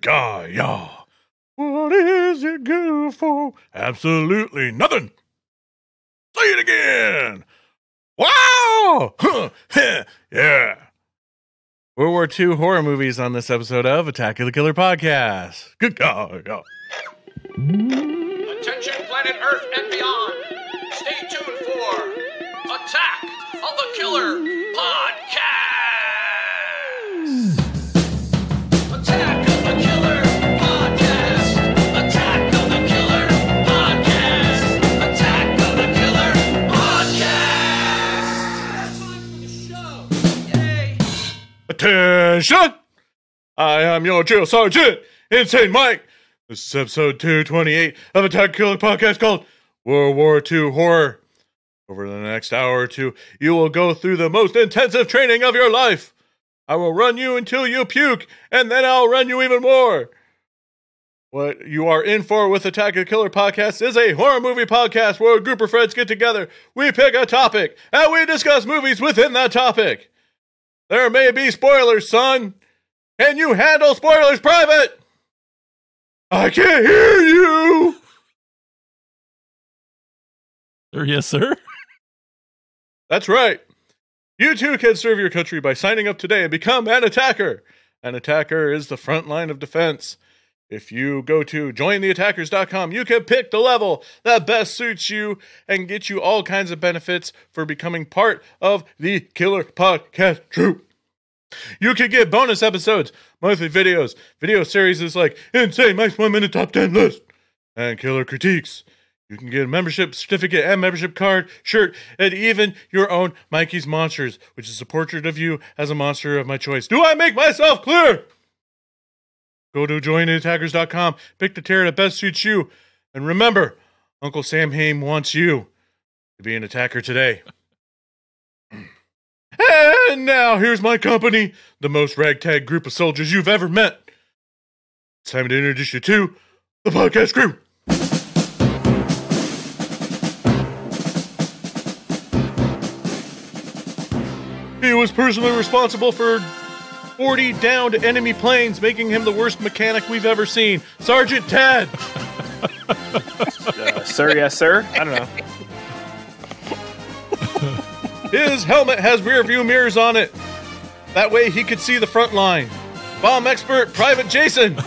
Guy, yeah. What is it good for? Absolutely nothing. Say it again. Wow! Huh. Yeah. World War II horror movies on this episode of Attack of the Killer Podcast. Good guy, yeah. Attention, planet Earth and beyond. Stay tuned for Attack of the Killer Podcast. Attention! I am your drill sergeant, Insane Mike. This is episode 228 of Attack Killer Podcast called World War II Horror. Over the next hour or two, you will go through the most intensive training of your life. I will run you until you puke, and then I'll run you even more. What you are in for with Attack of Killer Podcast is a horror movie podcast where a group of friends get together, we pick a topic, and we discuss movies within that topic. There may be spoilers, son. Can you handle spoilers, Private? I can't hear you. Sir, yes, sir. That's right. You too can serve your country by signing up today and become an attacker. An attacker is the front line of defense. If you go to jointheattackers.com, you can pick the level that best suits you and get you all kinds of benefits for becoming part of the Killer Podcast Troop. You can get bonus episodes, monthly videos, video series is like Insane Mike's One Minute Top 10 List, and Killer Critiques. You can get a membership certificate and membership card, shirt, and even your own Mikey's Monsters, which is a portrait of you as a monster of my choice. Do I make myself clear? Go to joinattackers.com, pick the tier that best suits you, and remember, Uncle Sam Haim wants you to be an attacker today. And now here's my company, the most ragtag group of soldiers you've ever met. It's time to introduce you to the podcast crew. He was personally responsible for 40 downed enemy planes, making him the worst mechanic we've ever seen. Sergeant Tad. Uh, sir, yes, sir. I don't know. His helmet has rear view mirrors on it. That way he could see the front line. Bomb expert Private Jason.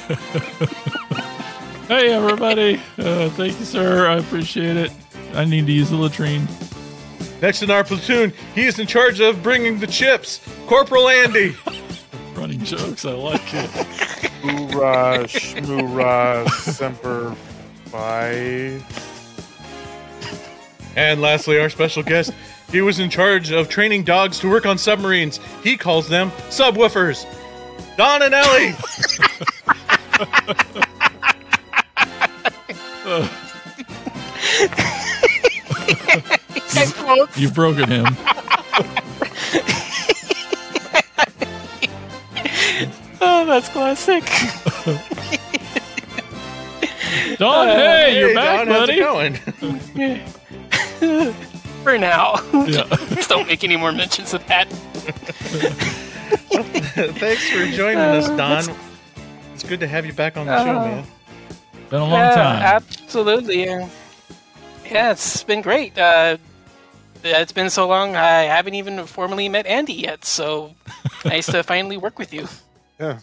Hey, everybody. Uh, thank you, sir. I appreciate it. I need to use the latrine. Next in our platoon, he is in charge of bringing the chips. Corporal Andy. Running jokes. I like it. Hoorah, shmoorah, semper fi. And lastly, our special guest. He was in charge of training dogs to work on submarines. He calls them subwoofers. Don Anelli. You've broken him. Oh, that's classic. Don, hey, you're back, Don, how's it buddy. going? For now. Yeah. Just don't make any more mentions of that. Thanks for joining us, Uh, Don. It's good to have you back on the show, Uh, man. Been a long Yeah, time. Absolutely. Yeah. yeah, it's been great. Uh, it's been so long, I haven't even formally met Andy yet, so nice to finally work with you. Yeah.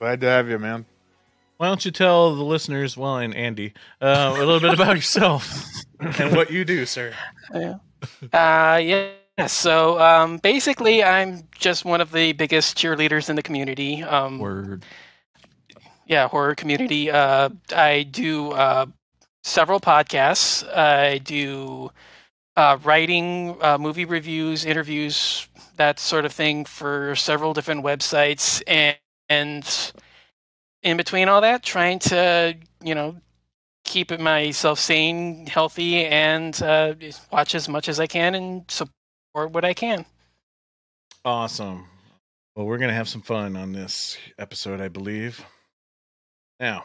Glad to have you, man. Why don't you tell the listeners, well, and Andy, uh, a little bit about yourself and what you do, sir? Yeah. Uh, yeah. So um, basically, I'm just one of the biggest cheerleaders in the community. Um, Word. yeah, horror community. Uh, I do uh, several podcasts. I do uh, writing, uh, movie reviews, interviews, that sort of thing for several different websites, and, and in between all that, trying to you know keep myself sane, healthy, and uh, watch as much as I can and support what I can. Awesome. Well, we're going to have some fun on this episode, I believe. Now,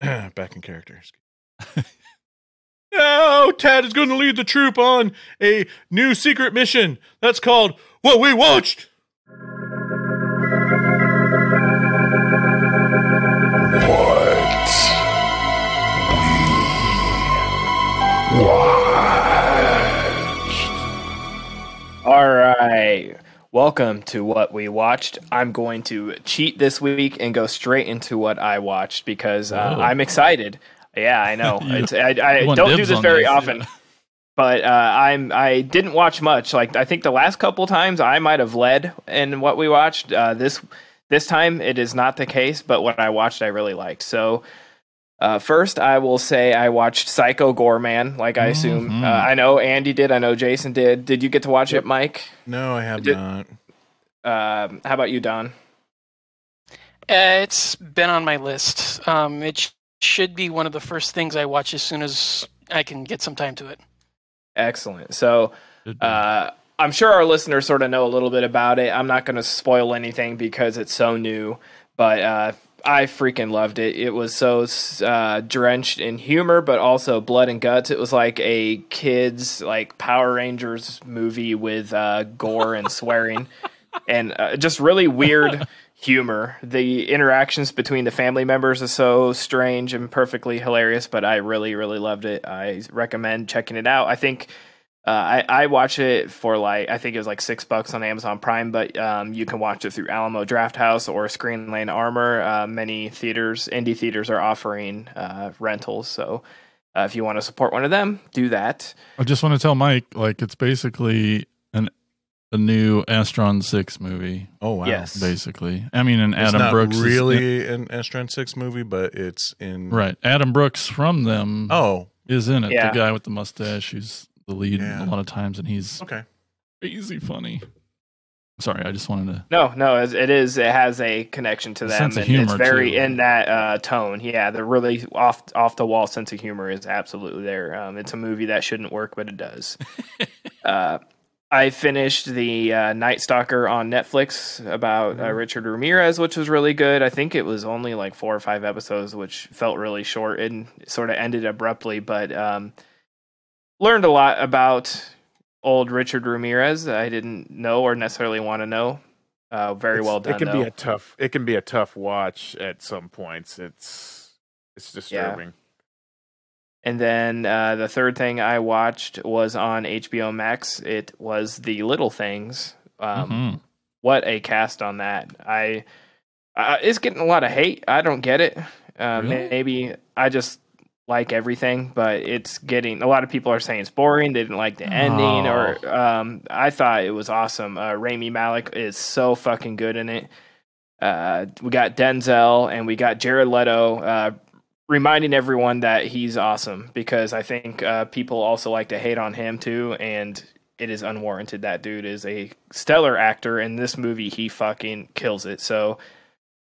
back in characters. Now Tad is going to lead the troop on a new secret mission that's called What We Watched. What? We watched. All right. Welcome to What We Watched. I'm going to cheat this week and go straight into what I watched because uh, oh. I'm excited. Yeah, I know. You- it's, I, I don't do this very this, often, yeah. but uh, I'm I didn't watch much. Like I think the last couple times I might have led in what we watched. Uh, this this time it is not the case, but what I watched I really liked. So. Uh, first, I will say I watched Psycho Goreman, like I assume. Mhm. Uh, I know Andy did. I know Jason did. Did you get to watch it, Mike? No, I have Did- not. Um, how about you, Don? Uh, it's been on my list. Um, it sh- should be one of the first things I watch as soon as I can get some time to it. Excellent. So, uh, I'm sure our listeners sort of know a little bit about it. I'm not going to spoil anything because it's so new, but uh, I freaking loved it. It was so uh, drenched in humor, but also blood and guts. It was like a kids like Power Rangers movie with uh, gore and swearing, and uh, just really weird humor. The interactions between the family members is so strange and perfectly hilarious, but I really, really loved it. I recommend checking it out. I think uh, I, I watch it for like I think it was like six bucks on Amazon Prime, but um, you can watch it through Alamo Drafthouse or Screen Lane Armor. Uh, many theaters, indie theaters, are offering uh, rentals. So uh, if you want to support one of them, do that. I just want to tell Mike, like it's basically an a new Astron-6 movie, Oh wow. Yes. basically. I mean, and It's Adam not Brooks, is really an Astron-6 movie, but it's in. right? Adam Brooks from them Oh, is in it. Yeah. The guy with the mustache, who's the lead Yeah. a lot of times, and he's okay. crazy funny. Sorry, I just wanted to. No, no, it it is. It has a connection to A them, sense of and it's humor, very too. in that uh, tone. Yeah, the really off off the wall sense of humor is absolutely there. Um, it's a movie that shouldn't work, but it does. uh, I finished the uh, Night Stalker on Netflix about uh, Richard Ramirez, which was really good. I think it was only like four or five episodes, which felt really short and sort of ended abruptly, but um, learned a lot about old Richard Ramirez. I didn't know or necessarily want to know. Uh, very It's- well done. It can though. be a tough. It can be a tough watch at some points. It's it's disturbing. And then uh, the third thing I watched was on HBO Max. It was The Little Things. Um, Mhm. What a cast on that! I uh, it's getting a lot of hate. I don't get it. Uh, Really? Maybe I just like everything, but it's getting a lot of people are saying it's boring. They didn't like the ending, or um, I thought it was awesome. Uh, Rami Malek is so fucking good in it. Uh, we got Denzel and we got Jared Leto. Uh, reminding everyone that he's awesome because I think uh, people also like to hate on him too, and it is unwarranted. That dude is a stellar actor. In this movie, he fucking kills it. So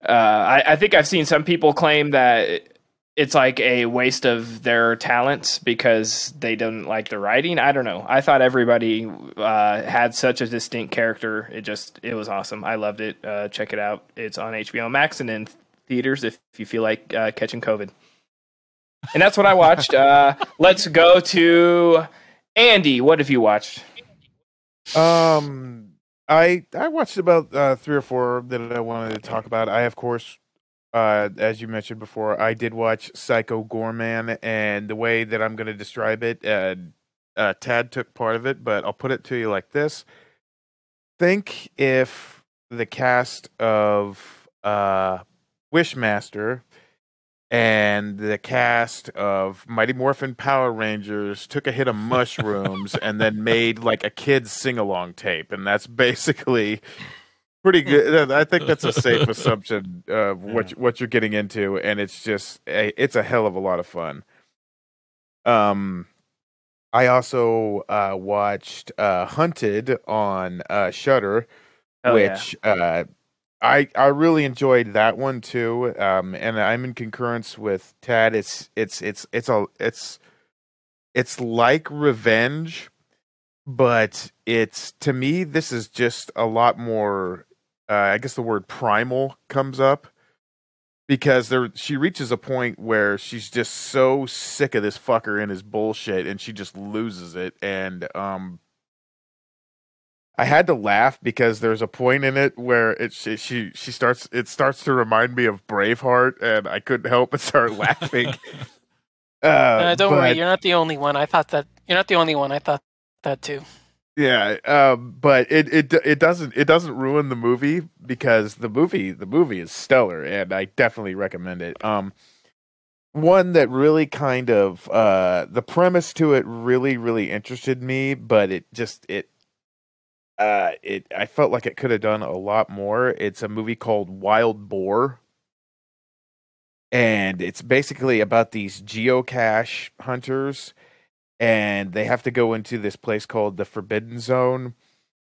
uh, I, I think I've seen some people claim that it's like a waste of their talents because they didn't like the writing. I don't know. I thought everybody uh, had such a distinct character. It just it was awesome. I loved it. Uh, check it out. It's on HBO Max and in theaters if you feel like uh, catching COVID. And that's what I watched. Uh, let's go to Andy. What have you watched? Um, I I watched about uh, three or four that I wanted to talk about. I of course, uh, as you mentioned before, I did watch Psycho Goreman, and the way that I'm going to describe it, uh, uh, Tad took part of it, but I'll put it to you like this: Think if the cast of uh, Wishmaster and the cast of Mighty Morphin Power Rangers took a hit of mushrooms and then made like a kids sing along tape, and that's basically pretty good. I think that's a safe assumption of what you- what you're getting into, and it's just a, it's a hell of a lot of fun. Um, I also uh, watched uh, Hunted on uh, Shudder, Oh, yeah. which uh, I I really enjoyed that one too. Um, and I'm in concurrence with Tad. It's it's it's it's a it's it's like revenge, but it's to me this is just a lot more. Uh, I guess the word primal comes up because there she reaches a point where she's just so sick of this fucker and his bullshit, and she just loses it. And um, I had to laugh because there's a point in it where it she, she she starts it starts to remind me of Braveheart, and I couldn't help but start laughing. Uh, Uh, don't worry, you're not the only one. I thought that you're not the only one. I thought that too. Yeah, um, but it, it it doesn't it doesn't ruin the movie because the movie the movie is stellar and I definitely recommend it. Um, one that really kind of uh, the premise to it really really interested me, but it just it uh it I felt like it could have done a lot more. It's a movie called Wild Boar. And it's basically about these geocache hunters and they have to go into this place called the Forbidden Zone,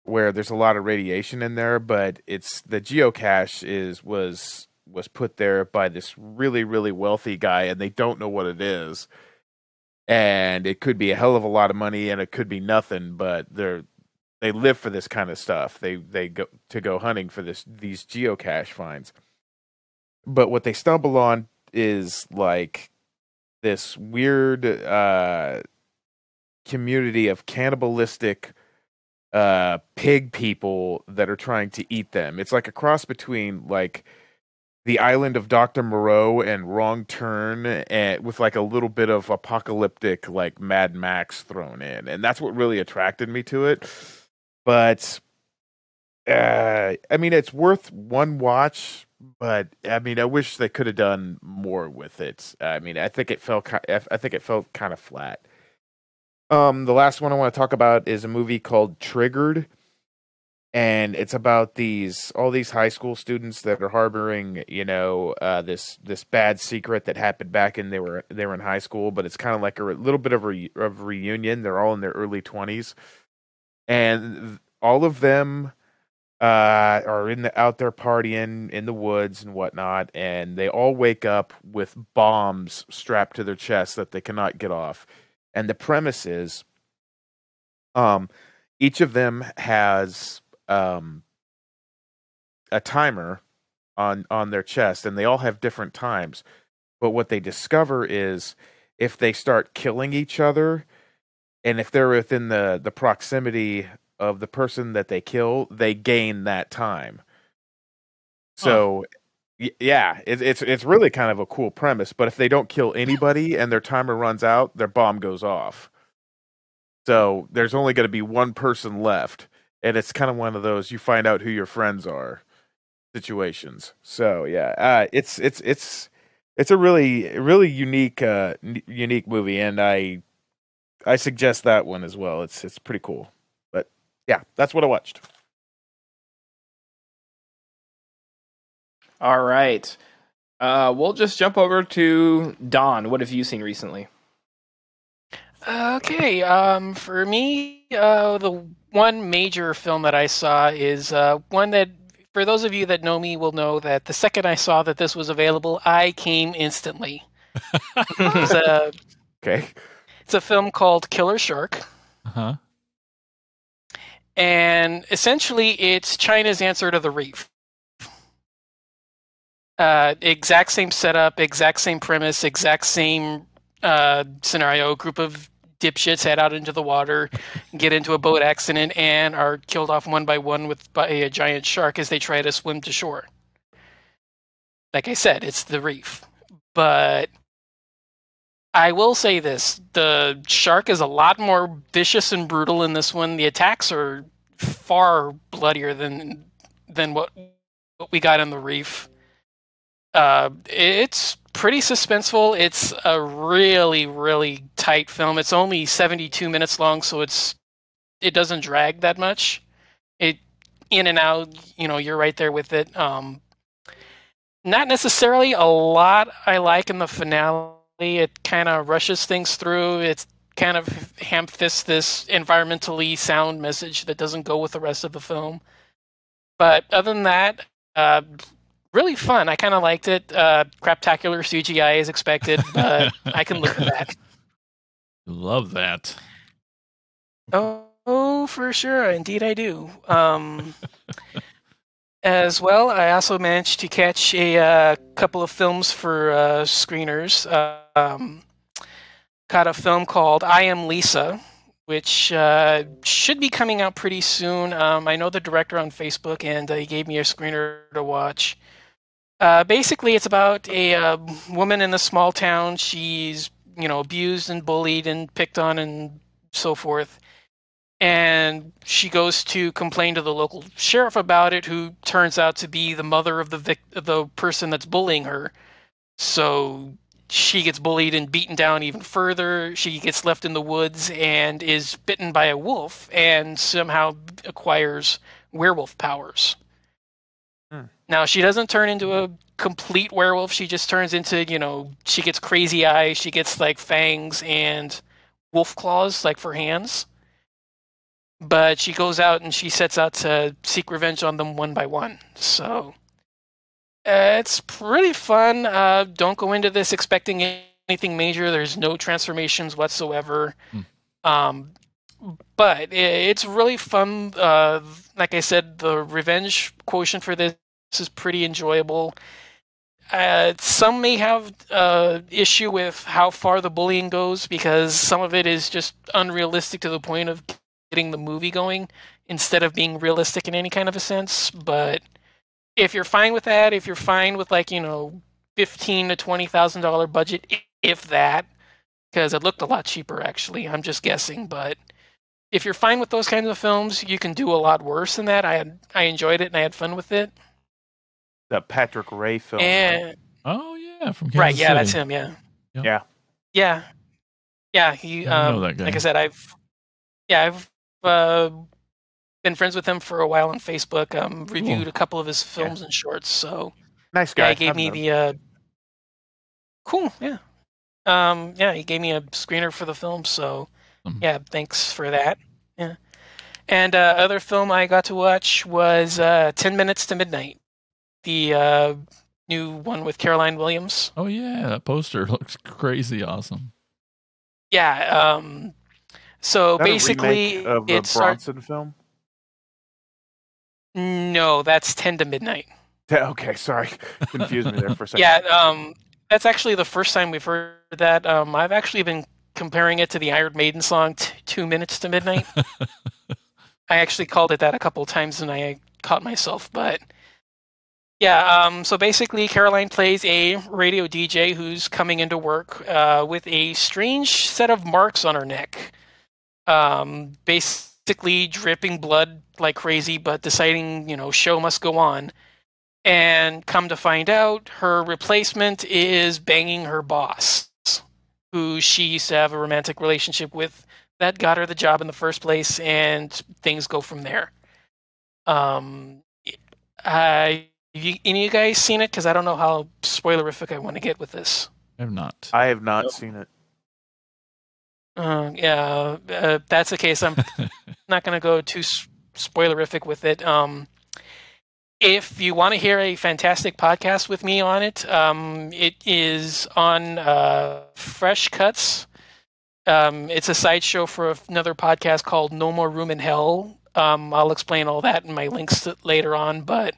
where there's a lot of radiation in there. But it's the geocache is was was put there by this really really wealthy guy, and they don't know what it is. And it could be a hell of a lot of money, and it could be nothing. But they're they live for this kind of stuff. They they go to go hunting for this these geocache finds. But what they stumble on is like this weird uh community of cannibalistic uh pig people that are trying to eat them. It's like a cross between like the island of Dr. Moreau and Wrong Turn and with like a little bit of apocalyptic like Mad Max thrown in. And that's what really attracted me to it. But uh I mean it's worth one watch, but I mean I wish they could have done more with it. I mean I think it felt I think it felt kind of flat. Um, the last one I want to talk about is a movie called Triggered, and it's about these all these high school students that are harboring, you know, uh, this this bad secret that happened back in they were they were in high school, but it's kind of like a little bit of a of reunion. They're all in their early twenties, and all of them uh, are in the out there partying in the woods and whatnot, and they all wake up with bombs strapped to their chests that they cannot get off. And the premise is um each of them has um a timer on on their chest and they all have different times. But what they discover is if they start killing each other and if they're within the the proximity of the person that they kill they gain that time. So y yeah it, it's it's really kind of a cool premise but if they don't kill anybody and their timer runs out their bomb goes off. So there's only going to be one person left and it's kind of one of those you find out who your friends are situations. So yeah uh it's it's it's it's a really really unique uh n- unique movie and i i suggest that one as well it's it's pretty cool but yeah that's what i watched All right. Uh, we'll just jump over to Don. What have you seen recently? Okay, um, for me, uh, the one major film that I saw is uh, one that, for those of you that know me, will know that the second I saw that this was available, I came instantly. it's, a, okay it's a film called Killer Shark, Uh-huh. and essentially it's China's answer to the Reef. Uh, exact same setup, exact same premise, exact same uh, scenario. Group of dipshits head out into the water, get into a boat accident, and are killed off one by one with by a giant shark as they try to swim to shore. Like I said, it's the reef, but I will say this: the shark is a lot more vicious and brutal in this one. The attacks are far bloodier than than what what we got in the reef. Uh, it's pretty suspenseful. It's a really, really tight film. It's only 72 minutes long, so it's it doesn't drag that much. It in and out, you know, you're right there with it. Um, not necessarily a lot I like in the finale. It kind of rushes things through. It's kind of ham-fists this environmentally sound message that doesn't go with the rest of the film. But other than that, uh, really fun. I kind of liked it. Uh, craptacular CGI as expected, but I can live with that. Love that. Oh, oh, for sure. Indeed, I do. Um, as well, I also managed to catch a uh, couple of films for uh, screeners. Um, caught a film called I Am Lisa, which uh, should be coming out pretty soon. Um, I know the director on Facebook, and uh, he gave me a screener to watch. Uh, basically, it's about a uh, woman in a small town. She's you know abused and bullied and picked on and so forth and she goes to complain to the local sheriff about it, who turns out to be the mother of the vic- the person that's bullying her. So she gets bullied and beaten down even further. She gets left in the woods and is bitten by a wolf, and somehow acquires werewolf powers. Hmm. Now she doesn't turn into a complete werewolf. She just turns into, you know, she gets crazy eyes. She gets like fangs and wolf claws, like for hands. But she goes out and she sets out to seek revenge on them one by one. So uh, it's pretty fun. Uh, don't go into this expecting anything major. There's no transformations whatsoever. Hmm. Um, but i- it's really fun. Uh, like I said, the revenge quotient for this is pretty enjoyable. Uh, some may have uh, issue with how far the bullying goes because some of it is just unrealistic to the point of getting the movie going instead of being realistic in any kind of a sense. But if you're fine with that, if you're fine with like you know fifteen to twenty thousand dollar budget, if that, because it looked a lot cheaper actually. I'm just guessing, but if you're fine with those kinds of films, you can do a lot worse than that. I had I enjoyed it and I had fun with it. The Patrick Rea film. right? And Oh yeah, from Kansas right, yeah, City. that's him. Yeah, Yep. Yeah. yeah, yeah. He, Yeah, I know um, that guy. like I said, I've, yeah, I've uh, been friends with him for a while on Facebook. Um, reviewed a couple of his films and shorts. So Nice guy. yeah, he gave I've me known the uh, cool. Yeah, um, yeah, he gave me a screener for the film. So Awesome. yeah, thanks for that. Yeah, and uh, other film I got to watch was uh, Ten Minutes to Midnight, the uh, new one with Caroline Williams. Oh yeah, that poster looks crazy awesome. Yeah. Um, so a basically, remake of the it starts. Bronson film. No, that's ten to midnight. Okay, sorry, confused me there for a second. Yeah. Um, that's actually the first time we've heard that. Um, I've actually been comparing it to the Iron Maiden song t- Two Minutes to Midnight. I actually called it that a couple times and I caught myself, but yeah. Um, so basically, Caroline plays a radio DJ who's coming into work uh, with a strange set of marks on her neck, um, basically dripping blood like crazy, but deciding you know show must go on. And come to find out, her replacement is banging her boss, who she used to have a romantic relationship with that got her the job in the first place, and things go from there. Um, I, you, any of you guys seen it? Because I don't know how spoilerific I want to get with this. I have not. I have not Nope. seen it. Uh, yeah, uh, that's the case. I'm not going to go too spoilerific with it. Um, if you want to hear a fantastic podcast with me on it, um, it is on uh, Fresh Cuts. Um, it's a sideshow for another podcast called No More Room in Hell. Um, I'll explain all that in my links later on, but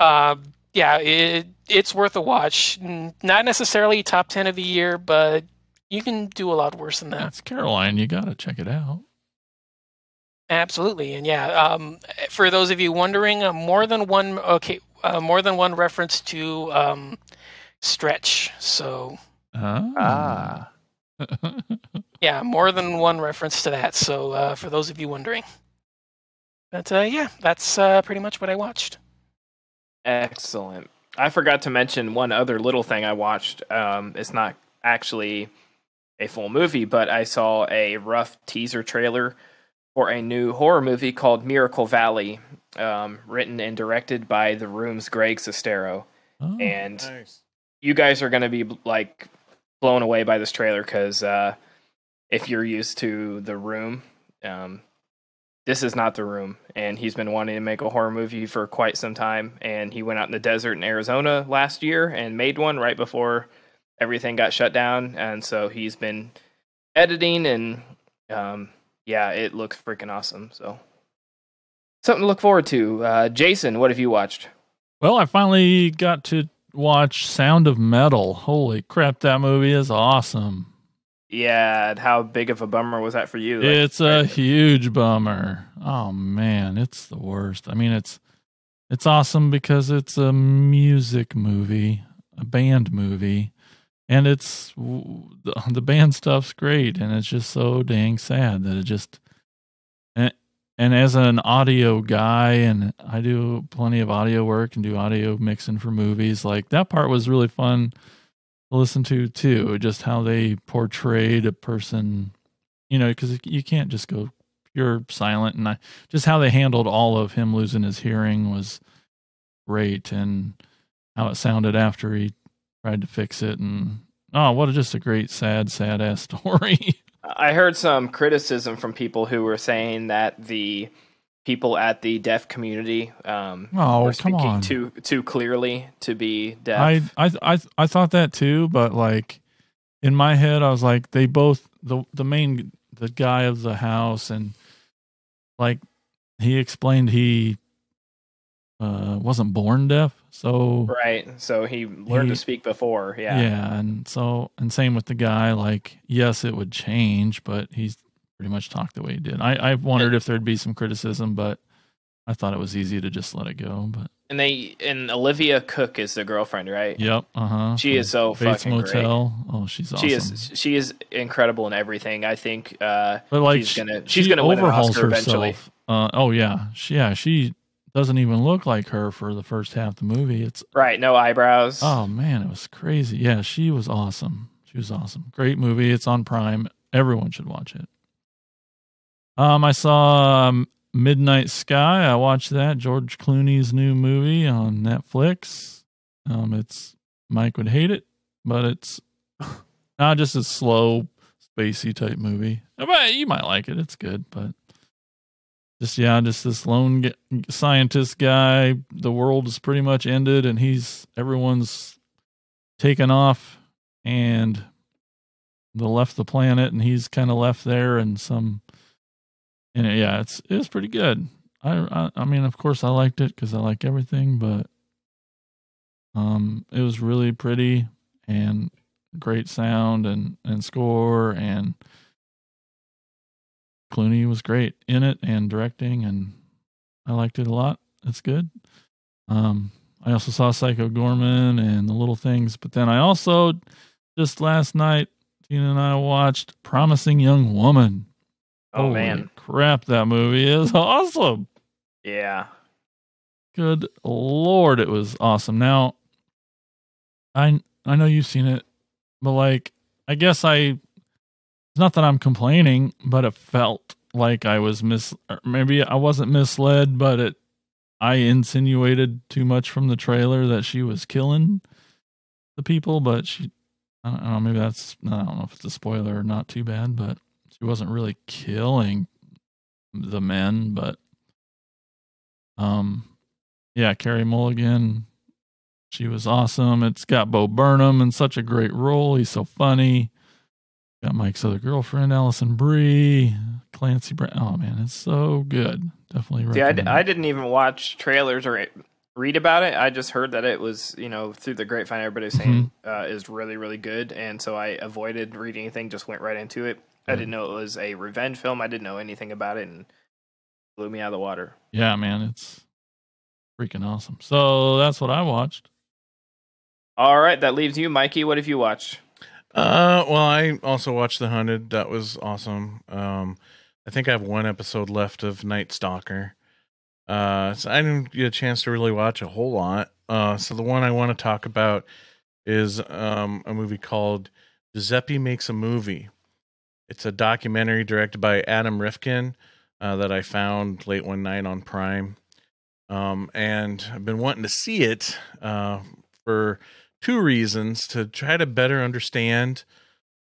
uh, yeah, it, it's worth a watch. Not necessarily top 10 of the year, but you can do a lot worse than that. That's Caroline. You gotta check it out. Absolutely, and yeah. Um, for those of you wondering, uh, more than one okay, uh, more than one reference to um, stretch. So Ah. Ah. yeah, more than one reference to that. So uh, for those of you wondering, but uh, yeah, that's uh, pretty much what I watched. Excellent. I forgot to mention one other little thing I watched. Um, it's not actually a full movie, but I saw a rough teaser trailer for a new horror movie called Miracle Valley, um, written and directed by The Room's Greg Sestero. Oh. And Nice. you guys are going to be like blown away by this trailer because uh, if you're used to The Room, um, this is not The Room. And he's been wanting to make a horror movie for quite some time. And he went out in the desert in Arizona last year and made one right before everything got shut down. And so he's been editing and um, yeah, it looks freaking awesome. So something to look forward to. Uh, Jason, what have you watched? Well, I finally got to watch Sound of Metal. Holy crap, that movie is awesome. Yeah, how big of a bummer was that for you? Like, It's a right- huge bummer. Oh man, it's the worst. I mean, it's it's awesome because it's a music movie, a band movie, and it's the, the band stuff's great, and it's just so dang sad that it just and as an audio guy, and I do plenty of audio work and do audio mixing for movies. Like that part was really fun to listen to too. Just how they portrayed a person, you know, because you can't just go pure silent. And I, just how they handled all of him losing his hearing was great, and how it sounded after he tried to fix it. And oh, what a, just a great, sad, sad ass story. I heard some criticism from people who were saying that the people at the deaf community um, Oh, were come speaking on. too too clearly to be deaf. I, I I I thought that too, but like in my head, I was like, they both the the main the guy of the house and like he explained he uh wasn't born deaf, so right. So he learned He- to speak before. yeah. Yeah. and so and same with the guy. Like, yes, it would change, but he's pretty much talked the way he did. I I wondered if there'd be some criticism, but I thought it was easy to just let it go. But And they and Olivia Cooke is the girlfriend, right? yep, uh huh. She is so Bates fucking great. Oh, she's awesome. She is she is incredible in everything. I think uh, But like she's gonna she's she gonna win an Oscar eventually. herself. Uh, oh yeah, she, yeah, she doesn't even look like her for the first half of the movie. It's Right, no eyebrows. oh man, it was crazy. Yeah, she was awesome. She was awesome. Great movie. It's on Prime. Everyone should watch it. Um, I saw um, Midnight Sky. I watched that George Clooney's new movie on Netflix. Um, it's Mike would hate it, but it's not just a slow, spacey type movie. But you might like it. It's good, but just yeah, just this lone g- scientist guy. The world is pretty much ended, and he's everyone's taken off, and they left the planet, and he's kind of left there, and some. And yeah, it's it's pretty good. I, I I mean, of course, I liked it because I like everything, but um, it was really pretty and great sound and and score and Clooney was great in it and directing and I liked it a lot. It's good. Um I also saw Psycho Goreman and the little things, but then I also just last night Tina and I watched Promising Young Woman. oh Holy man, crap, that movie is awesome. yeah. Good lord, it was awesome. Now, I I know you've seen it, but like, I guess I. It's not that I'm complaining, but it felt like I was mis maybe I wasn't misled, but it. I insinuated too much from the trailer that she was killing the people, but she. I don't know. Maybe that's. I don't know if it's a spoiler or not. Too bad, but she wasn't really killing the men, but. Um, yeah, Carey Mulligan. She was awesome. It's got Bo Burnham in such a great role. He's so funny. Got Mike's other girlfriend, Alison Brie, Clancy Brown. Oh man, it's so good. Definitely See, I, d- I didn't even watch trailers or read about it. I just heard that it was, you know, through the grapevine, everybody was saying uh, is really, really good, and so I avoided reading anything. Just went right into it. I didn't know it was a revenge film. I didn't know anything about it, and blew me out of the water. yeah, man, it's freaking awesome. So that's what I watched. All right, that leaves you, Mikey. What have you watched? Uh, well, I also watched The Hunted. That was awesome. Um, I think I have one episode left of Night Stalker. Uh, so I didn't get a chance to really watch a whole lot. Uh, so the one I want to talk about is um a movie called Giuseppe Makes a Movie. It's a documentary directed by Adam Rifkin uh, that I found late one night on Prime. Um, and I've been wanting to see it uh, for two reasons to try to better understand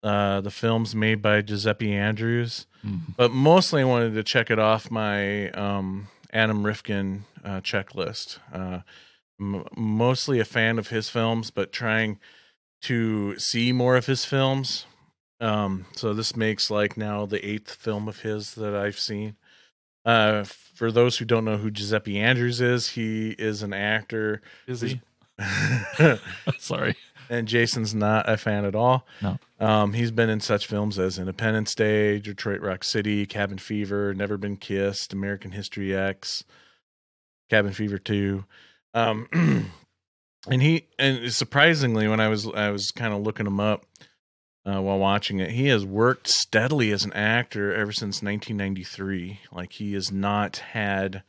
uh, the films made by Giuseppe Andrews, Mhm. but mostly I wanted to check it off my um, Adam Rifkin uh, checklist. Uh, m- mostly a fan of his films, but trying to see more of his films. Um, so this makes like now the eighth film of his that I've seen. Uh, for those who don't know who Giuseppe Andrews is, he is an actor. Is he? and Jason's not a fan at all. No. Um, he's been in such films as Independence Day, Detroit Rock City, Cabin Fever, Never Been Kissed, American History X, Cabin Fever 2. Um, and he and surprisingly when I was I was kind of looking him up, uh, while watching it. He has worked steadily as an actor ever since 1993. Like he has not had,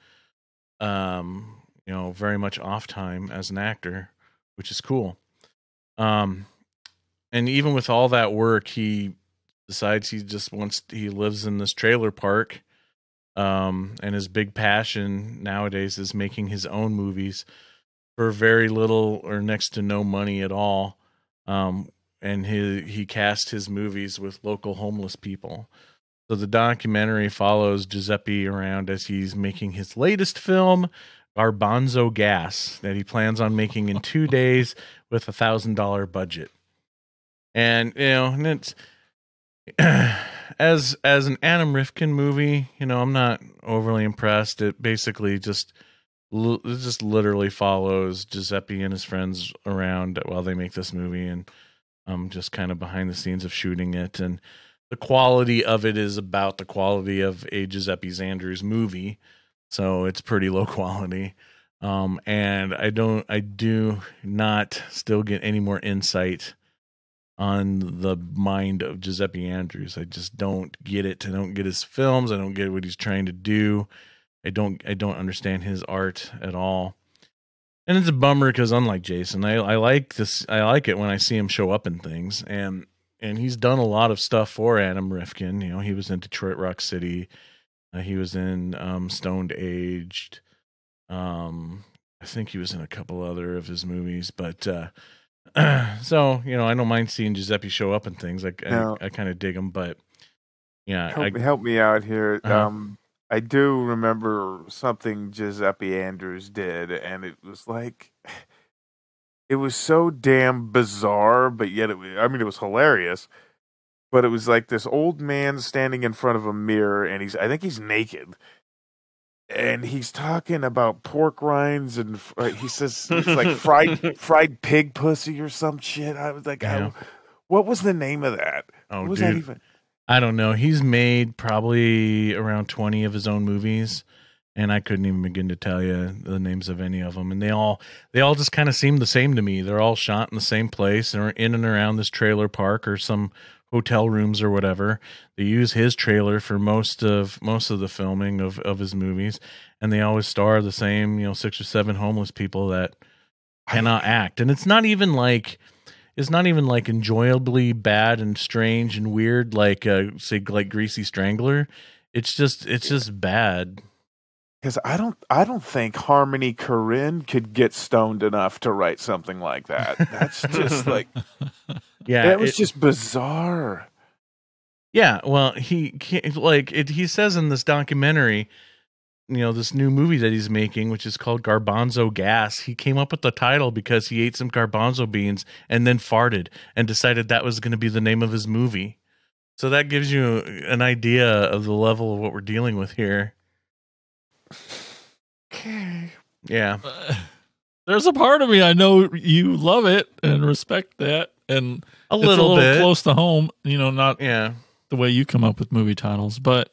um, you know, very much off time as an actor, which is cool. Um, and even with all that work, he decides he just wants he lives in this trailer park. Um, and his big passion nowadays is making his own movies for very little or next to no money at all. Um, and he he cast his movies with local homeless people. So the documentary follows Giuseppe around as he's making his latest film, Garbanzo Gas, that he plans on making in two days with a thousand dollar budget. And you know, and it's as as an Adam Rifkin movie, you know, I'm not overly impressed. It basically just it just literally follows Giuseppe and his friends around while they make this movie and um just kind of behind the scenes of shooting it and the quality of it is about the quality of a Giuseppe Andrews movie. So it's pretty low quality. Um and I don't I do not still get any more insight on the mind of Giuseppe Andrews. I just don't get it. I don't get his films. I don't get what he's trying to do. I don't I don't understand his art at all. And it's a bummer because unlike Jason, I, I like this I like it when I see him show up in things and and he's done a lot of stuff for Adam Rifkin. You know, he was in Detroit Rock City. Uh, he was in um, Stoned Aged. Um, I think he was in a couple other of his movies, but uh, so you know, I don't mind seeing Giuseppe show up in things. Like I, No. I, kind of dig him, but yeah, help, I, me- help me out here. Uh-huh. Um, I do remember something Giuseppe Andrews did, and it was like it was so damn bizarre, but yet it was, I mean, it was hilarious. But it was like this old man standing in front of a mirror, and he's I think he's naked, and he's talking about pork rinds, and uh, he says it's like fried fried pig pussy or some shit. I was like, Yeah. I, what was the name of that? oh what was dude, that even? I don't know. He's made probably around twenty of his own movies, and I couldn't even begin to tell you the names of any of them. And they all they all just kind of seem the same to me. They're all shot in the same place or in and around this trailer park or some hotel rooms or whatever. They use his trailer for most of most of the filming of of his movies, and they always star the same you know six or seven homeless people that cannot act. And it's not even like it's not even like enjoyably bad and strange and weird like uh say like Greasy Strangler. It's just it's just bad. Because I don't, I don't think Harmony Korine could get stoned enough to write something like that. That's just like Yeah, that was it- just bizarre. Yeah, well, he can't, like it, he says in this documentary, you know, this new movie that he's making, which is called Garbanzo Gas. He came up with the title because he ate some garbanzo beans and then farted and decided that was going to be the name of his movie. So that gives you an idea of the level of what we're dealing with here. Okay. Yeah, uh, There's a part of me I know you love it and respect that, and a it's little, a little bit. close to home. You know, not Yeah, the way you come up with movie titles, but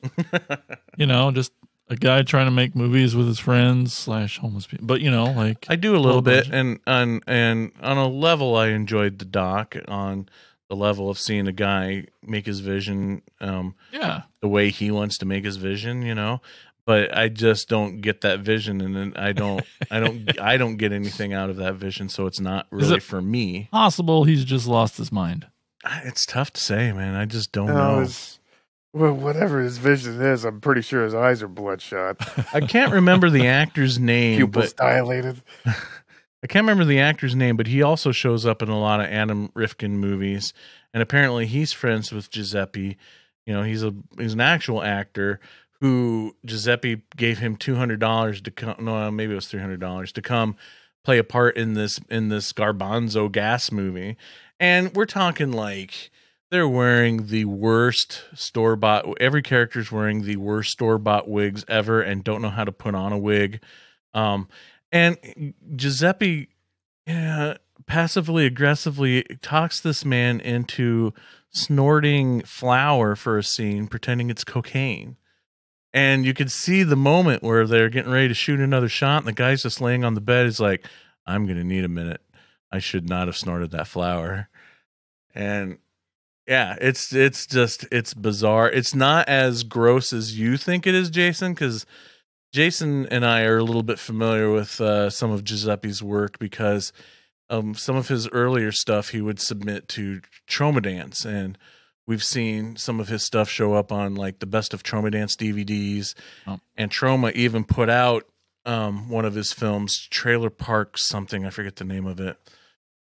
you know, just a guy trying to make movies with his friends slash homeless people. But you know, like I do a little Little bit, and on and on a level, I enjoyed the doc on the level of seeing a guy make his vision um, yeah, the way he wants to make his vision, you know. But I just don't get that vision, and then I don't, I don't, I don't get anything out of that vision, so it's not really it- for me. possible he's just lost his mind. It's tough to say, man. I just don't No, know. it's- well, whatever his vision is, I'm pretty sure his eyes are bloodshot, I can't remember the actor's name, pupils but dilated. I can't remember the actor's name, but he also shows up in a lot of Adam Rifkin movies, and apparently he's friends with Giuseppe. You know, he's a he's an actual actor who Giuseppe gave him two hundred dollars to come. No, maybe it was three hundred dollars to come play a part in this in this Garbanzo Gas movie, and we're talking like they're wearing the worst store bought. Every character's wearing the worst store bought wigs ever, and don't know how to put on a wig. Um, and Giuseppe, passively aggressively talks this man into snorting flour for a scene, pretending it's cocaine. And you could see the moment where they're getting ready to shoot another shot, and the guy's just laying on the bed. He's like, "I'm gonna need a minute. I should not have snorted that flower And yeah, it's it's just it's bizarre. It's not as gross as you think it is, Jason, because Jason and I are a little bit familiar with uh, some of Giuseppe's work because um, some of his earlier stuff he would submit to TromaDance, and we've seen some of his stuff show up on like the best of TromaDance DVDs, Oh. and Troma even put out um, one of his films, Trailer Park something, I forget the name of it,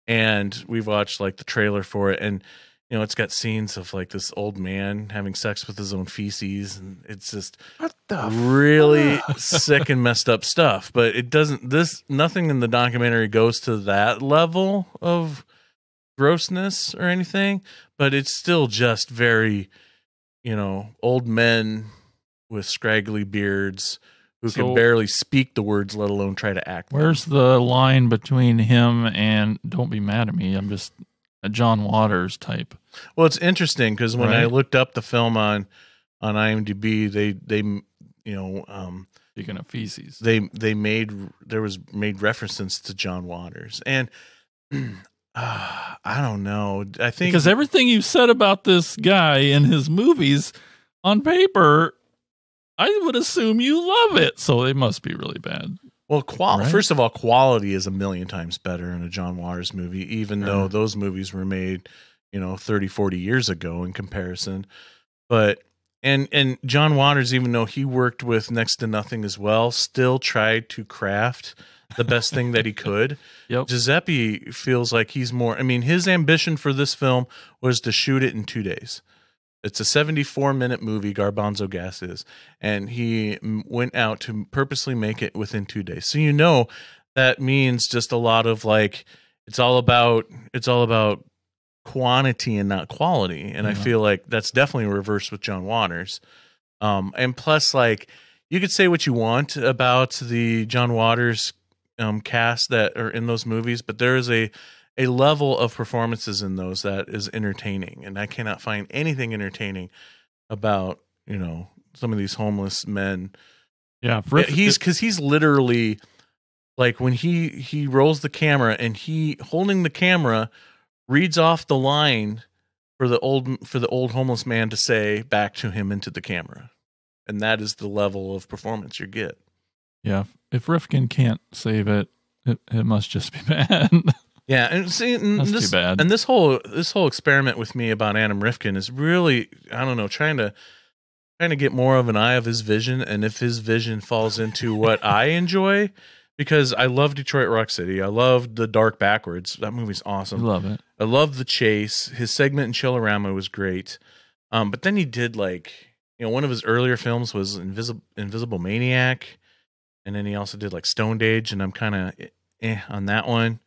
and we've watched like the trailer for it, and you know it's got scenes of like this old man having sex with his own feces, and it's just What the really sick and messed up stuff. But it doesn't. This nothing in the documentary goes to that level of grossness or anything. But it's still just very, you know, old men with scraggly beards who So- can barely speak the words, let alone try to act. them. Where's the line between him and don't be mad at me? I'm just a John Waters type. Well, it's interesting because when I looked up the film on on IMDb, they they you know um, Speaking of feces. they they made there was made references to John Waters and uh, I don't know. I think Because everything you said about this guy in his movies on paper, I would assume you love it. So they must be really bad. well, qual- Right? first of all, quality is a million times better in a John Waters movie, even though those movies were made, you know, 30, 40 years ago in comparison. But and and John Waters, even though he worked with next to nothing as well, still tried to craft the best thing that he could. Yep. Giuseppe feels like he's more. I mean, his ambition for this film was to shoot it in two days. It's a 74 minute movie, Garbanzo Gas is, and he went out to purposely make it within two days. So you know that means just a lot of like it's all about it's all about quantity and not quality. And I feel like that's definitely reversed with John Waters. Um, and plus, like you could say what you want about the John Waters um, cast that are in those movies, but there is a a level of performances in those that is entertaining, and I cannot find anything entertaining about you know some of these homeless men. Yeah. He's because he's literally like when he he rolls the camera and he holding the camera reads off the line for the old for the old homeless man to say back to him into the camera, and that is the level of performance you get. yeah. If Rifkin can't save it, it, it must just be bad. Yeah, and see, and That's too this, bad. And this whole this whole experiment with me about Adam Rifkin is really, I don't know, trying to trying to get more of an eye of his vision, and if his vision falls into what I enjoy, because I love Detroit Rock City, I love the Dark Backwards. That movie's awesome. I love it. I love the chase. His segment in Chillerama was great. Um, but then he did like you know one of his earlier films was Invisible Invisible Maniac, and then he also did like Stoned Age, and I'm kind of eh on that one.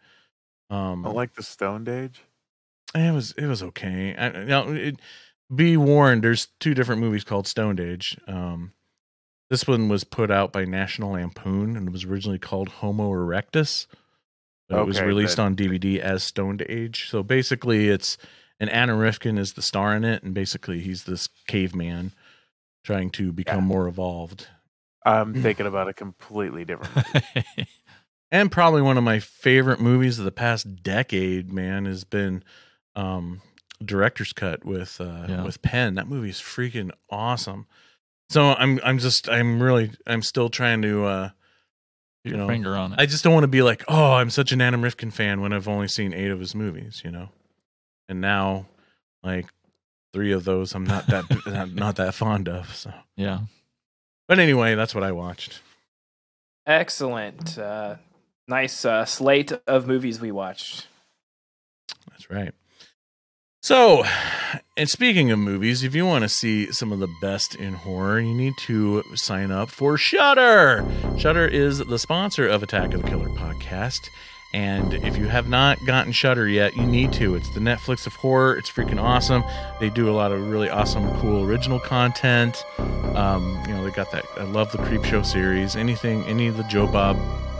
Um, I like the Stoned Age. it was it was okay. I, now, it, be warned, there's two different movies called Stoned Age. Um, this one was put out by National Lampoon and it was originally called Homo erectus. But it was released on DVD as Stoned Age. So basically, it's and Adam Rifkin is the star in it, and basically he's this caveman trying to become Yeah. more evolved. I'm thinking about a completely different. movie. and probably one of my favorite movies of the past decade man has been um director's cut with uh Yeah. with penn that movie is freaking awesome so i'm i'm just i'm really i'm still trying to uh Put You your know, finger on it. i just don't want to be like oh i'm such an adam rifkin fan when i've only seen eight of his movies you know and now like three of those i'm not that not, not that fond of so yeah. But anyway that's what i watched Excellent. Uh, nice uh, slate of movies we watched. That's right. So, and speaking of movies, if you want to see some of the best in horror, you need to sign up for Shudder. Shudder is the sponsor of Attack of the Killer podcast. And if you have not gotten Shudder yet, you need to. It's the Netflix of horror. It's freaking awesome. They do a lot of really awesome, cool original content. Um, you know, they got that. I love the Creep Show series. Anything, any of the Joe Bob,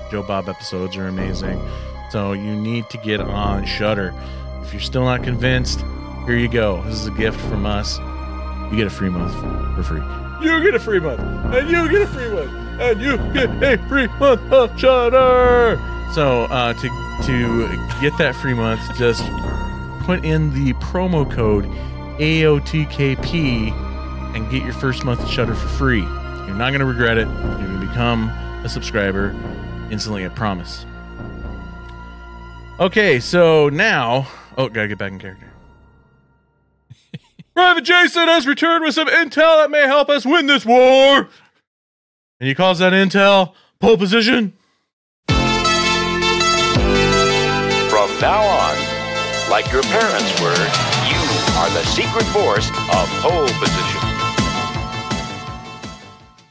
Joe Bob episodes are amazing. So you need to get on Shudder. If you're still not convinced, here you go. This is a gift from us. You get a free month for free. You get a free month, and you get a free month, and you get a free month of Shudder. So uh, to to get that free month, just put in the promo code AOTKP and get your first month of Shudder for free. You're not going to regret it. You're going to become a subscriber instantly, I promise. Okay, so now, oh, gotta get back in character. Private Jason has returned with some intel that may help us win this war. And he calls that intel pole position. Now on, like your parents were, you are the secret force of pole position.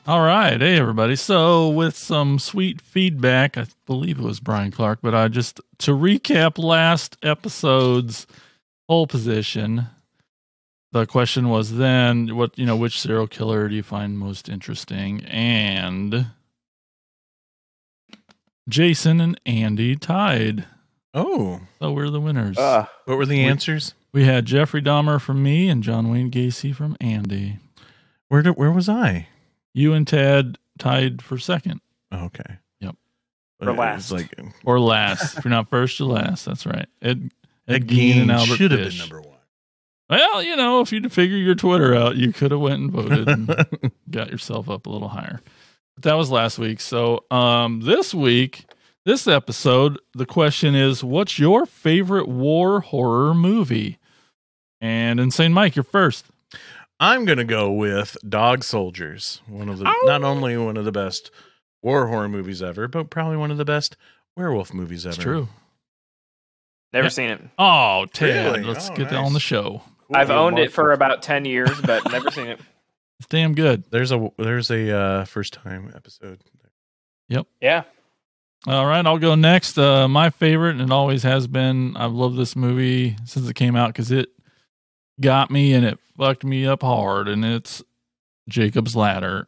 All right. Hey, everybody. So, with some sweet feedback, I believe it was Brian Clark, but I just, to recap last episode's pole position, the question was then, what, you know, which serial killer do you find most interesting? And Jason and Andy tied. Oh, So, we're the winners. Uh, what were the answers? we had Jeffrey Dahmer from me and John Wayne Gacy from Andy. Where did, where was I? You and Tad tied for second. Oh, okay. Yep. But For last. like Or last. if you're not first, you're last. That's right. Ed, Ed, Ed Gein Gein and Albert should have been number one. Well, you know, if you'd figure your Twitter out, you could have went and voted and got yourself up a little higher. But that was last week. So um this week, this episode, the question is, what's your favorite war horror movie? And Insane Mike, you're first. I'm gonna go with Dog Soldiers, one of the not only one of the best war horror movies ever, but probably one of the best werewolf movies ever. It's true. Never Yeah. seen it. Oh, Ted, Really? let's Oh, get nice. on the show. I've owned it for about ten years, but never seen it. It's damn good. There's a there's a uh, first time episode. Yep. Yeah. All right, I'll go next. Uh, my favorite, and it always has been. I've loved this movie since it came out because it got me and it fucked me up hard. And it's Jacob's Ladder.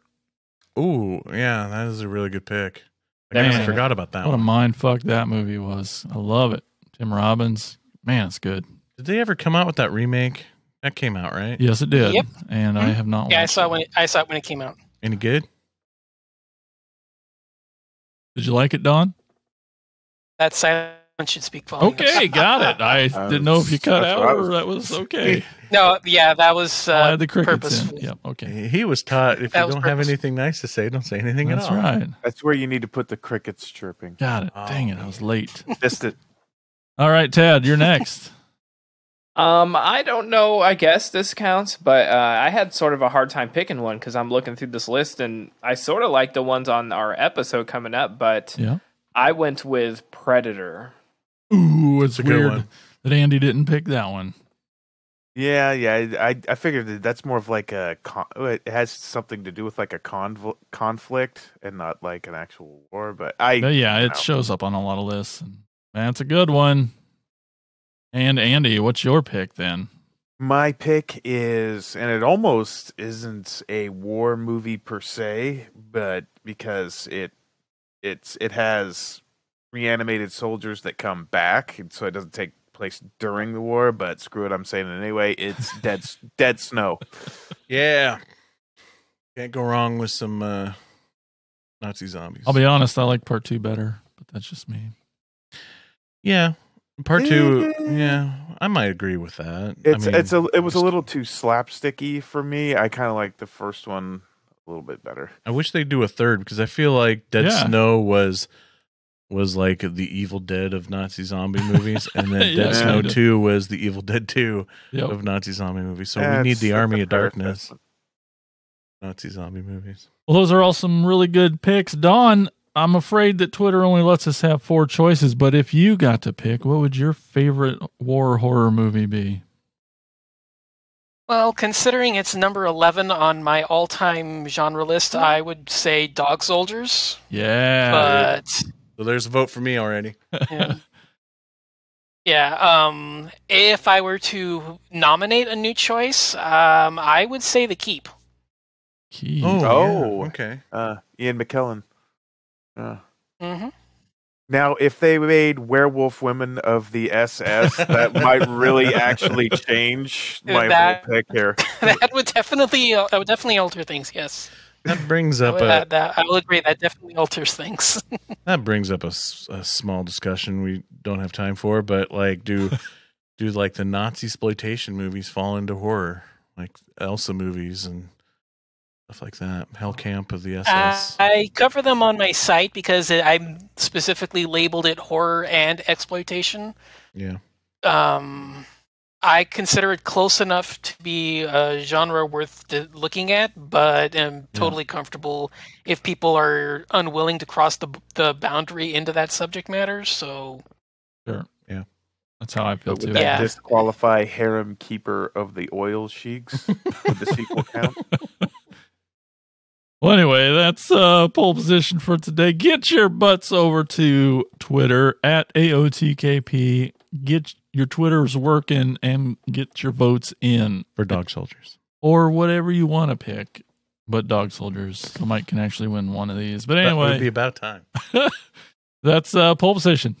Ooh, yeah, that is a really good pick. I Man. kind of forgot about that What a mind fuck that movie was. I love it. Tim Robbins, man, it's good. Did they ever come out with that remake? That came out, right? Yes, it did. Yep. And I Mhm. have not. Yeah, I saw it. when it, I saw it when it came out. Any good? Did you like it, Don? That silence should speak volumes. Okay, got it. I Uh, didn't know if you cut out what or that was okay. No, yeah, that was uh, had the crickets purposeful. in. Yep. Okay. He was taught if That you don't have anything nice to say, don't say anything That's at all. right. That's right. That's where you need to put the crickets chirping. Got it. Oh, Dang it. I was late. Missed it. All right, Ted, you're next. Um, I don't know. I guess this counts, but uh, I had sort of a hard time picking one because I'm looking through this list, and I sort of like the ones on our episode coming up. But Yeah. I went with Predator. Ooh, it's It's a good weird one. that Andy didn't pick that one. Yeah, yeah. I I figured that that's more of like a con- it has something to do with like a conv- conflict and not like an actual war. But I But yeah, it know. shows up on a lot of lists. And that's a good one. And Andy, what's your pick then? My pick is, and it almost isn't a war movie per se, but because it it's it has reanimated soldiers that come back, and so it doesn't take place during the war. But screw it, I'm saying it anyway. It's Dead Dead Snow. Yeah. Can't go wrong with some uh, Nazi zombies. I'll be honest, I like part two better, but that's just me. Yeah. Part two, mm-hmm. yeah, I might agree with that. It's I mean, it's a it was a little too slapsticky for me. I kind of like the first one a little bit better. I wish they'd do a third because I feel like Dead Yeah. Snow was was like the Evil Dead of Nazi zombie movies, and then Yeah, Dead Snow kinda. Two was the Evil Dead Two Yep. of Nazi zombie movies. So we need the Army a of Darkness. Nazi zombie movies. Well, those are all some really good picks. Don, I'm afraid that Twitter only lets us have four choices, but if you got to pick, what would your favorite war horror movie be? Well, considering it's number 11 on my all time genre list, I would say Dog Soldiers. Yeah. But So there's a vote for me already. yeah. yeah, um, if I were to nominate a new choice, um, I would say The Keep. Key. Oh, Oh. yeah, okay. Uh, Ian McKellen. Uh, hmm now, if they made Werewolf Women of the SS, that might really actually change my That- whole pick here. that would definitely uh, that would definitely alter things. Yes, That brings up a that, that, I will agree. That definitely alters things. that brings up a small discussion we don't have time for. But like, do do like the Nazi exploitation movies fall into horror, like Ilsa movies and stuff like that. Hell Camp of the SS. I cover them on my site because I specifically labeled it horror and exploitation. yeah. Um, I consider it close enough to be a genre worth looking at, but am totally comfortable if people are unwilling to cross the the boundary into that subject matter. So Sure. Yeah. That's how I feel But too. would that Yeah. disqualify Harem Keeper of the Oil Sheiks? Would the sequel count? Well, anyway, that's uh pole position for today. Get your butts over to Twitter at AOTKP. Get your Twitters working and get your votes in For dog soldiers. or whatever you want to pick. But dog soldiers, so Mike can actually win one of these. But That would anyway, be about time. that's uh pole position.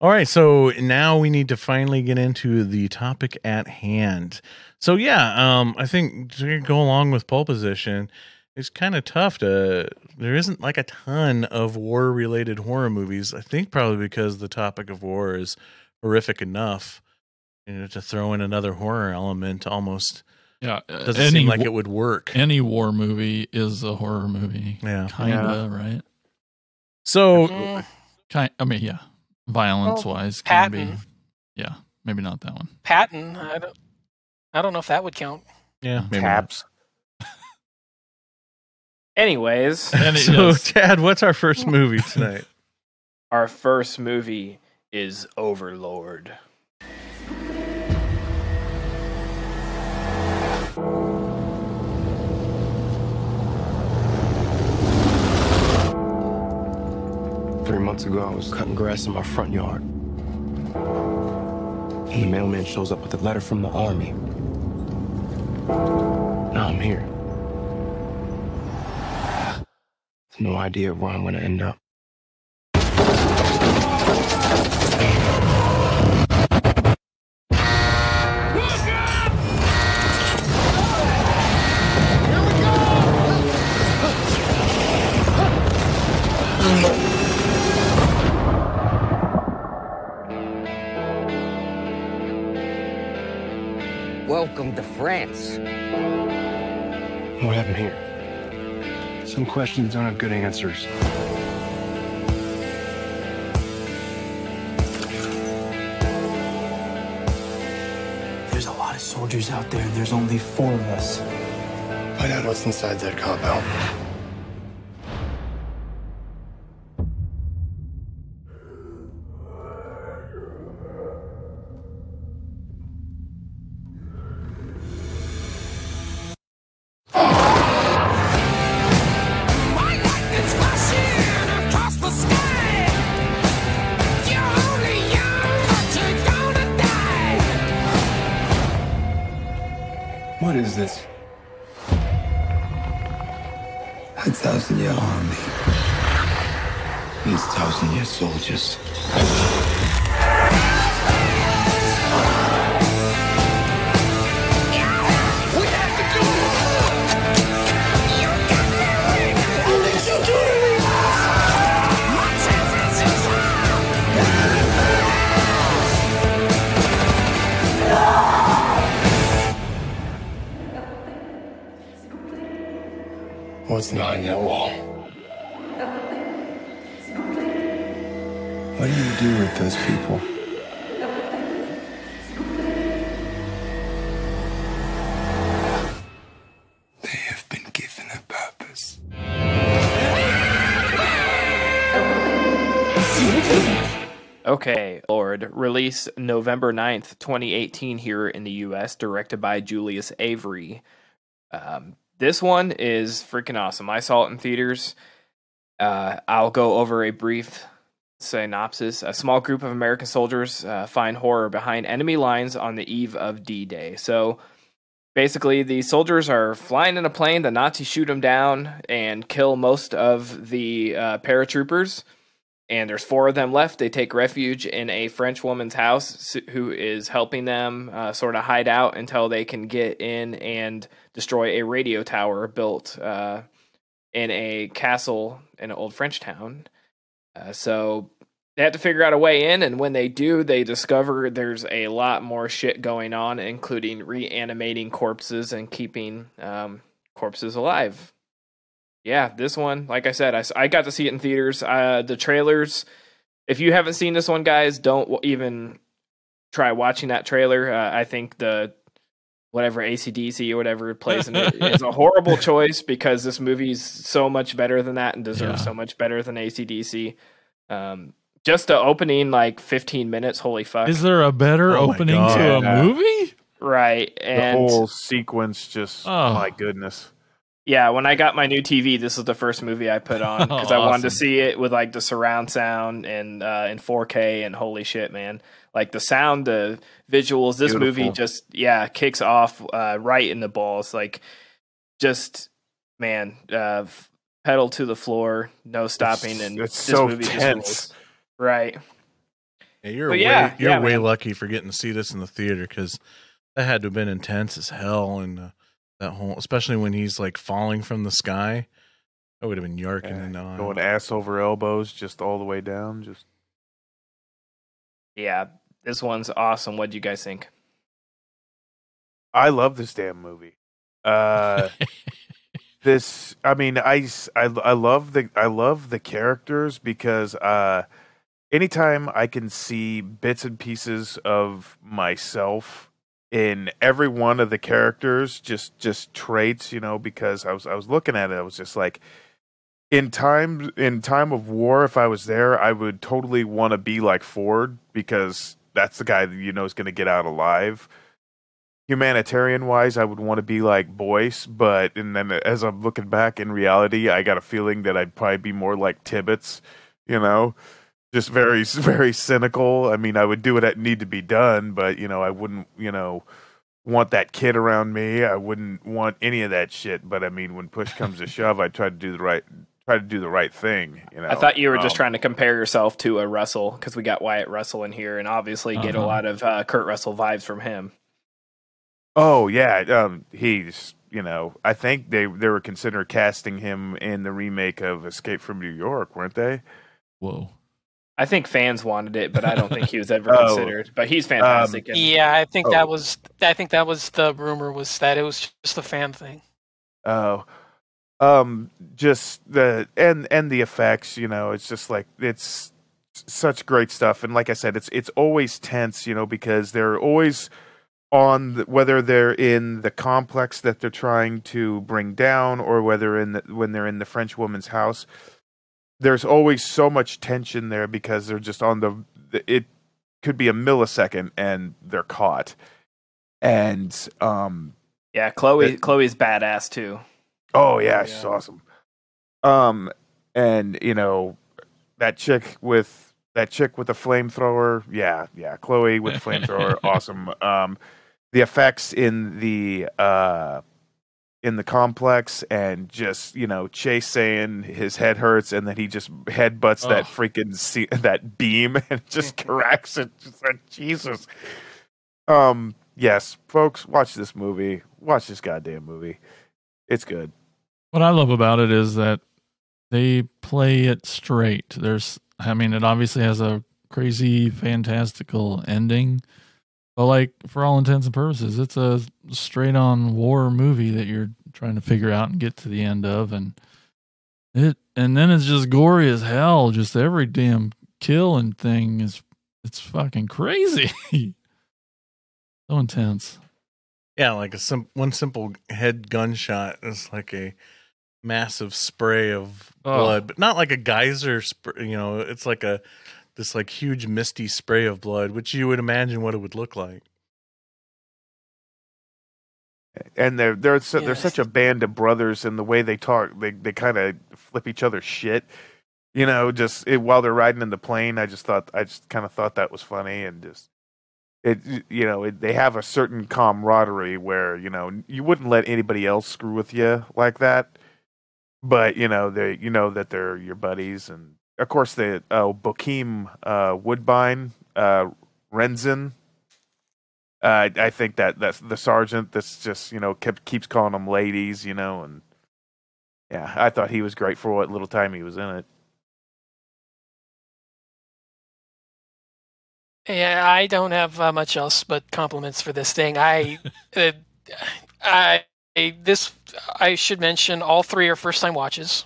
All right, so now we need to finally get into the topic at hand. So yeah, um, I think to go along with pole position, it's kind of tough to. There isn't like a ton of war-related horror movies. I think probably because the topic of war is horrific enough. You know, to throw in another horror element almost Yeah, doesn't any seem like it would work. any war movie is a horror movie. Yeah. Kinda, right? So mm, Kind I mean, yeah. Violence wise can Patton. be Yeah, maybe not that one. Patton, I don't, I don't know if that would count. yeah, maybe not. Taps. Anyways, And So yes. Chad, what's our first movie tonight? our first movie is Overlord. Three months ago, I was cutting grass in my front yard. And the mailman shows up with a letter from the army. Now I'm here. No idea where I'm gonna end up. Welcome to France. What happened here? Some questions don't have good answers. There's a lot of soldiers out there, and there's only four of us. Find out what's inside that compound. Is this? A thousand year army. These thousand year soldiers. What's behind that wall? What do you do with those people? They have been given a purpose. Overlord, release November 9th, 2018 here in the US, directed by Julius Avery. Um, this one is freaking awesome. I saw it in theaters. Uh, I'll go over a brief synopsis. A small group of American soldiers uh, find horror behind enemy lines on the eve of D Day. So basically, the soldiers are flying in a plane. The Nazis shoot them down and kill most of the uh, paratroopers and there's four of them left. They take refuge in a French woman's house who is helping them uh, sort of hide out until they can get in and destroy a radio tower built uh, in a castle in an old French town. Uh, so they have to figure out a way in, and when they do, they discover there's a lot more shit going on, including reanimating corpses and keeping um, corpses alive. Yeah, this one, like I said, I, I got to see it in theaters. Uh, the trailers, if you haven't seen this one, guys, don't even try watching that trailer. Uh, I think the whatever ACDC or whatever plays in it is a horrible choice because this movie's so much better than that and deserves Yeah. so much better than ACDC. Um, just the opening, like 15 minutes, holy fuck. Is there a better Oh opening to a Yeah. movie? right. The And whole sequence just Oh. my goodness. yeah, when I got my new TV, this was the first movie I put on because I wanted to see it with like the surround sound and uh, in 4K. And holy shit, man! Like the sound, the visuals. This movie just yeah kicks off uh, right in the balls. Like just man, uh, pedal to the floor, no stopping, and it's this so movie just tense. Right. Yeah, you're way, yeah, you're yeah, way man. lucky for getting to see this in the theater because that had to have been intense as hell, and uh, that whole, especially when he's like falling from the sky, that would have been yarking Yeah, and Going ass over elbows, just all the way down. Just Yeah, this one's awesome. What do you guys think? I love this damn movie. Uh, this, I mean, i i love the, I love the characters because uh, anytime I can see bits and pieces of myself in every one of the characters, just, just traits, you know, because I was, I was looking at it, I was just like, in time, in time of war, if I was there, I would totally want to be like Ford because that's the guy that you know is going to get out alive humanitarian wise, I would want to be like Boyce, but and then as I'm looking back in reality, I got a feeling that I'd probably be more like Tibbets, you know, just very very cynical. I mean, I would do what need to be done, but you know, I wouldn't, you know, want that kid around me. I wouldn't want any of that shit. But I mean, when push comes to shove, I try to do the right try to do the right thing. You know, I thought you were just Um, trying to compare yourself to a Russell because we got Wyatt Russell in here, and obviously get a Uh-huh. lot of uh, Kurt Russell vibes from him. Oh yeah, um, he's you know I think they they were considering casting him in the remake of Escape from New York, weren't they? Whoa. I think fans wanted it, but I don't think he was ever Oh. considered. But he's fantastic. and- Yeah, I think Oh. that was I think that was the rumor was that it was just a fan thing. Oh, um, just the and and the effects. You know, it's just like it's such great stuff. And like I said, it's it's always tense. You know, because they're always on the, whether they're in the complex that they're trying to bring down, or whether in the, when they're in the French woman's house. There's always so much tension there because they're just on the. It could be a millisecond and they're caught, and um, yeah, Chloe. It- Chloe's badass too. Oh yeah, Yeah. she's awesome. Um, and you know that chick with that chick with the flamethrower. Yeah, yeah, Chloe with the flamethrower, awesome. Um, the effects in the uh in the complex and just you know Chase saying his head hurts and then he just headbutts that Oh. freaking se- that beam and just cracks it. Just like Jesus. Um. Yes, folks, watch this movie. Watch this goddamn movie. It's good. What I love about it is that they play it straight. There's, I mean, it obviously has a crazy, fantastical ending, but like for all intents and purposes, it's a straight on war movie that you're trying to figure out and get to the end of, and it, and then it's just gory as hell. Just every damn kill and thing is, it's fucking crazy. so intense. Yeah, like a sim- one simple head gunshot is like a massive spray of Oh. blood, but not like a geyser spray. You know, it's like a this like huge misty spray of blood, which you would imagine what it would look like. and they're they're so, they're such a band of brothers and the way they talk they they kind of flip each other shit you know just it, while they're riding in the plane i just thought i just kind of thought that was funny and just it you know it, they have a certain camaraderie where you know you wouldn't let anybody else screw with you like that but you know they you know that they're your buddies and of course the uh bokeem uh woodbine uh rensin uh, I think that that's the sergeant that's just you know kept keeps calling them ladies, you know, and yeah, I thought he was great for what little time he was in it. Yeah, I don't have uh, much else but compliments for this thing. I, uh, I, this I should mention all three are first time watches.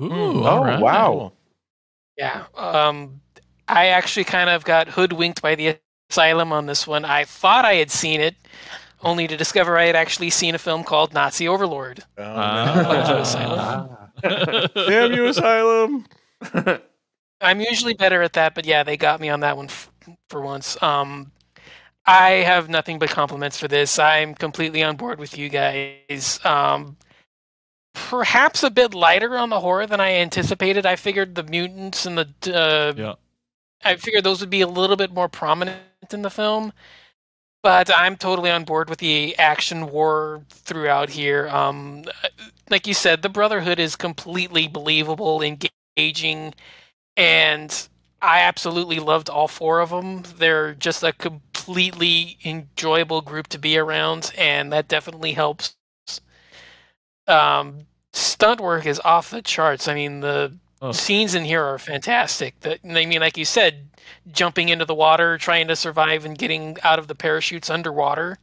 Ooh, Oh, all right. wow. Yeah. Um, I actually kind of got hoodwinked by the asylum on this one. I thought I had seen it, only to discover I had actually seen a film called Nazi Overlord. Oh, Ah. no. Damn you, Asylum. I'm usually better at that, but yeah, they got me on that one f- for once. Um, I have nothing but compliments for this. I'm completely on board with you guys. Um, perhaps a bit lighter on the horror than I anticipated. I figured the mutants and the uh, Yeah. I figured those would be a little bit more prominent in the film. But I'm totally on board with the action war throughout here. Um, like you said, the Brotherhood is completely believable, engaging, and I absolutely loved all four of them. They're just a completely enjoyable group to be around, and that definitely helps. Um, stunt work is off the charts. I mean, the Oh. scenes in here are fantastic. The, I mean, like you said, jumping into the water, trying to survive, and getting out of the parachutes underwater,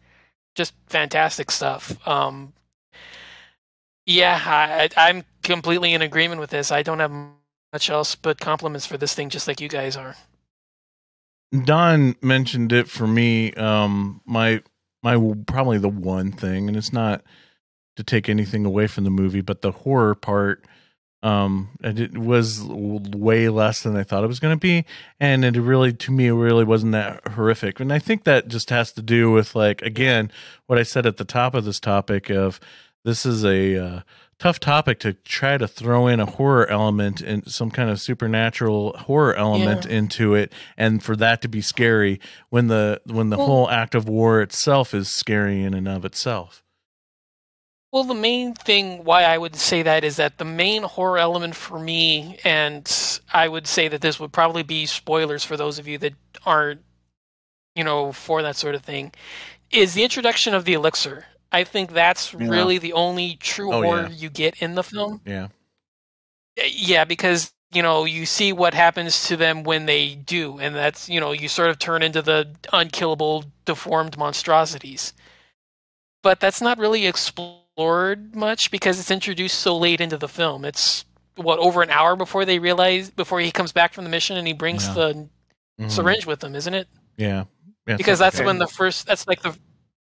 just fantastic stuff. Um, yeah, I, I'm completely in agreement with this. I don't have much else but compliments for this thing, just like you guys are. Don mentioned it for me. Um, my my probably the one thing, and it's not to take anything away from the movie, but the horror part. Um, it was way less than I thought it was going to be, and it really, to me, really wasn't that horrific. And I think that just has to do with like again what I said at the top of this topic of this is a uh, tough topic to try to throw in a horror element and some kind of supernatural horror element Yeah. into it and for that to be scary when the when the Well- whole act of war itself is scary in and of itself Well, the main thing why I would say that is that the main horror element for me, and I would say that this would probably be spoilers for those of you that aren't, you know, for that sort of thing, is the introduction of the elixir. I think that's Yeah. really the only true Oh, horror yeah. you get in the film. yeah Yeah, because you know you see what happens to them when they do, and that's you know you sort of turn into the unkillable, deformed monstrosities. But that's not really explored much because it's introduced so late into the film. It's what over an hour before they realize before he comes back from the mission and he brings Yeah. the Mhm. syringe with him, isn't it? yeah Yeah, because that's like when the first that's like the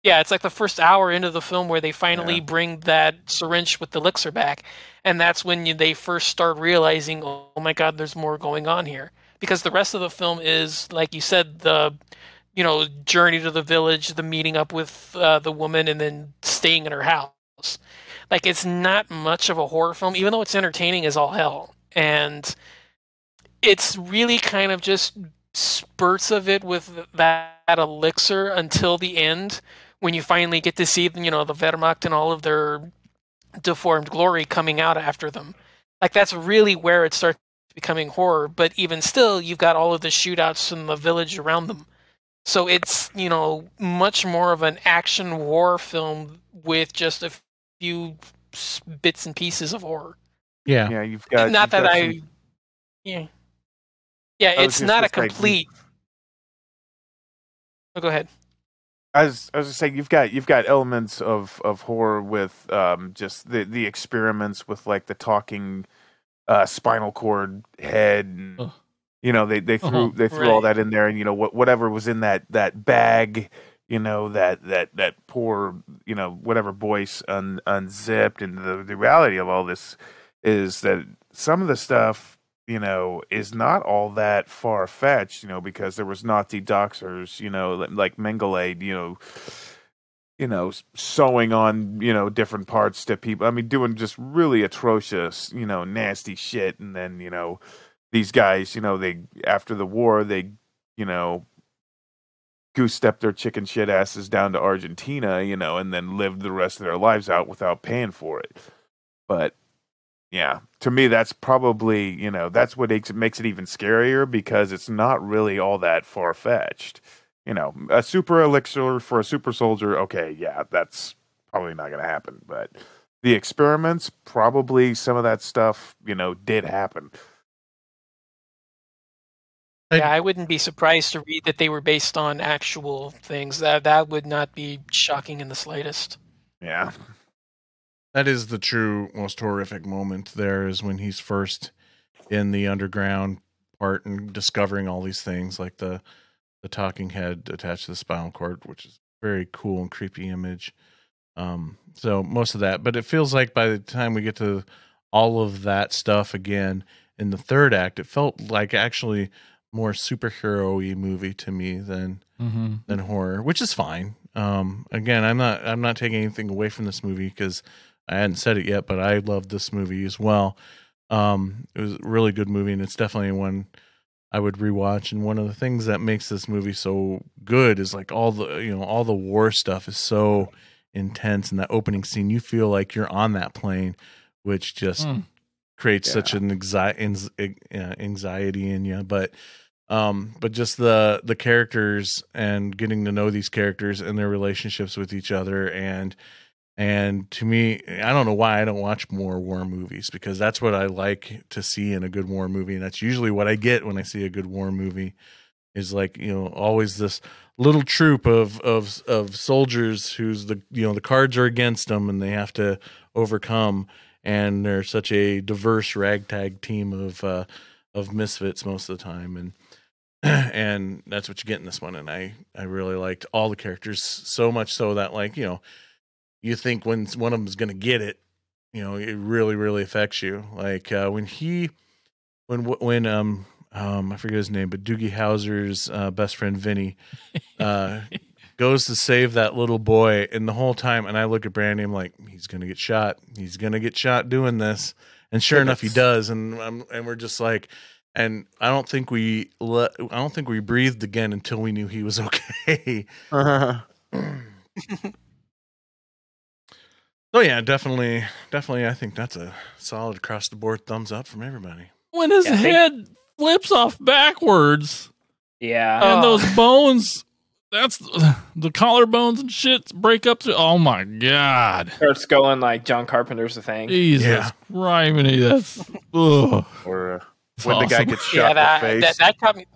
yeah it's like the first hour into the film where they finally Yeah. bring that syringe with the elixir back and that's when you, they first start realizing oh my god there's more going on here. Because the rest of the film is like you said the you know journey to the village the meeting up with uh, the woman and then staying in her house. Like it's not much of a horror film even though it's entertaining as all hell. And it's really kind of just spurts of it with that, elixir until the end when you finally get to see you know the Wehrmacht and all of their deformed glory coming out after them like that's really where it starts becoming horror but even still you've got all of the shootouts in the village around them so it's you know much more of an action war film with just a few bits and pieces of horror yeah Yeah, you've got not you've that got I, some- yeah, yeah, I it's not a gonna complete. Oh, go ahead. I was, I was just saying you've got you've got elements of, of horror with um, just the, the experiments with like the talking uh, spinal cord head and Ugh. you know they, they threw Uh-huh. they threw all Right. that in there and you know what whatever was in that that bag you know that that that poor you know whatever Boyce un, unzipped and the the reality of all this is that some of the stuff you know is not all that far fetched you know because there was Nazi doctors you know like Mengele you know you know sewing on you know different parts to people I mean doing just really atrocious you know nasty shit and then you know these guys you know they after the war they you know goose stepped their chicken shit asses down to Argentina, you know, and then lived the rest of their lives out without paying for it. But yeah, to me, that's probably you know that's what makes it makes it even scarier because it's not really all that far fetched. You know, a super elixir for a super soldier, okay, yeah, that's probably not going to happen. But the experiments, probably some of that stuff, you know, did happen. Yeah, I wouldn't be surprised to read that they were based on actual things. That that would not be shocking in the slightest. Yeah. That is the true most horrific moment there is when he's first in the underground part and discovering all these things like the the talking head attached to the spinal cord, which is a very cool and creepy image. Um so most of that, but it feels like by the time we get to all of that stuff again in the third act, it felt like actually more superhero-y movie to me than Mm-hmm. than horror, which is fine. Um, again, I'm not I'm not taking anything away from this movie because I hadn't said it yet, but I loved this movie as well. Um, it was a really good movie, and it's definitely one I would rewatch. And one of the things that makes this movie so good is like all the you know all the war stuff is so intense. In that opening scene, you feel like you're on that plane, which just Mm. creates such an anxiety anxiety in you. But um but just the the characters and getting to know these characters and their relationships with each other and and to me i don't know why i don't watch more war movies because that's what i like to see in a good war movie. And that's usually what i get when i see a good war movie is like you know always this little troop of of of soldiers who's the you know the cards are against them and they have to overcome. And they're such a diverse ragtag team of uh of misfits most of the time. And and that's what you get in this one. And i i really liked all the characters so much so that like you know you think when one of them's gonna get it you know it really really affects you. Like uh when he when when um um i forget his name but doogie howser's uh best friend vinny uh goes to save that little boy and the whole time and i look at brandy i'm like he's gonna get shot. He's gonna get shot doing this. And sure enough he does and I'm, and we're just like and I don't think we let, I don't think we breathed again until we knew he was okay. so yeah, definitely, definitely. I think that's a solid across the board thumbs up from everybody. When his Yeah, I think- head flips off backwards Yeah. Oh. and those bones, that's the collarbones and shit break up. To, oh my god, starts going like John Carpenter's the thing. Jesus Yeah. criminy, that's ugh. Or uh, It's when the guy gets shot yeah, in that, the face. that that caught me.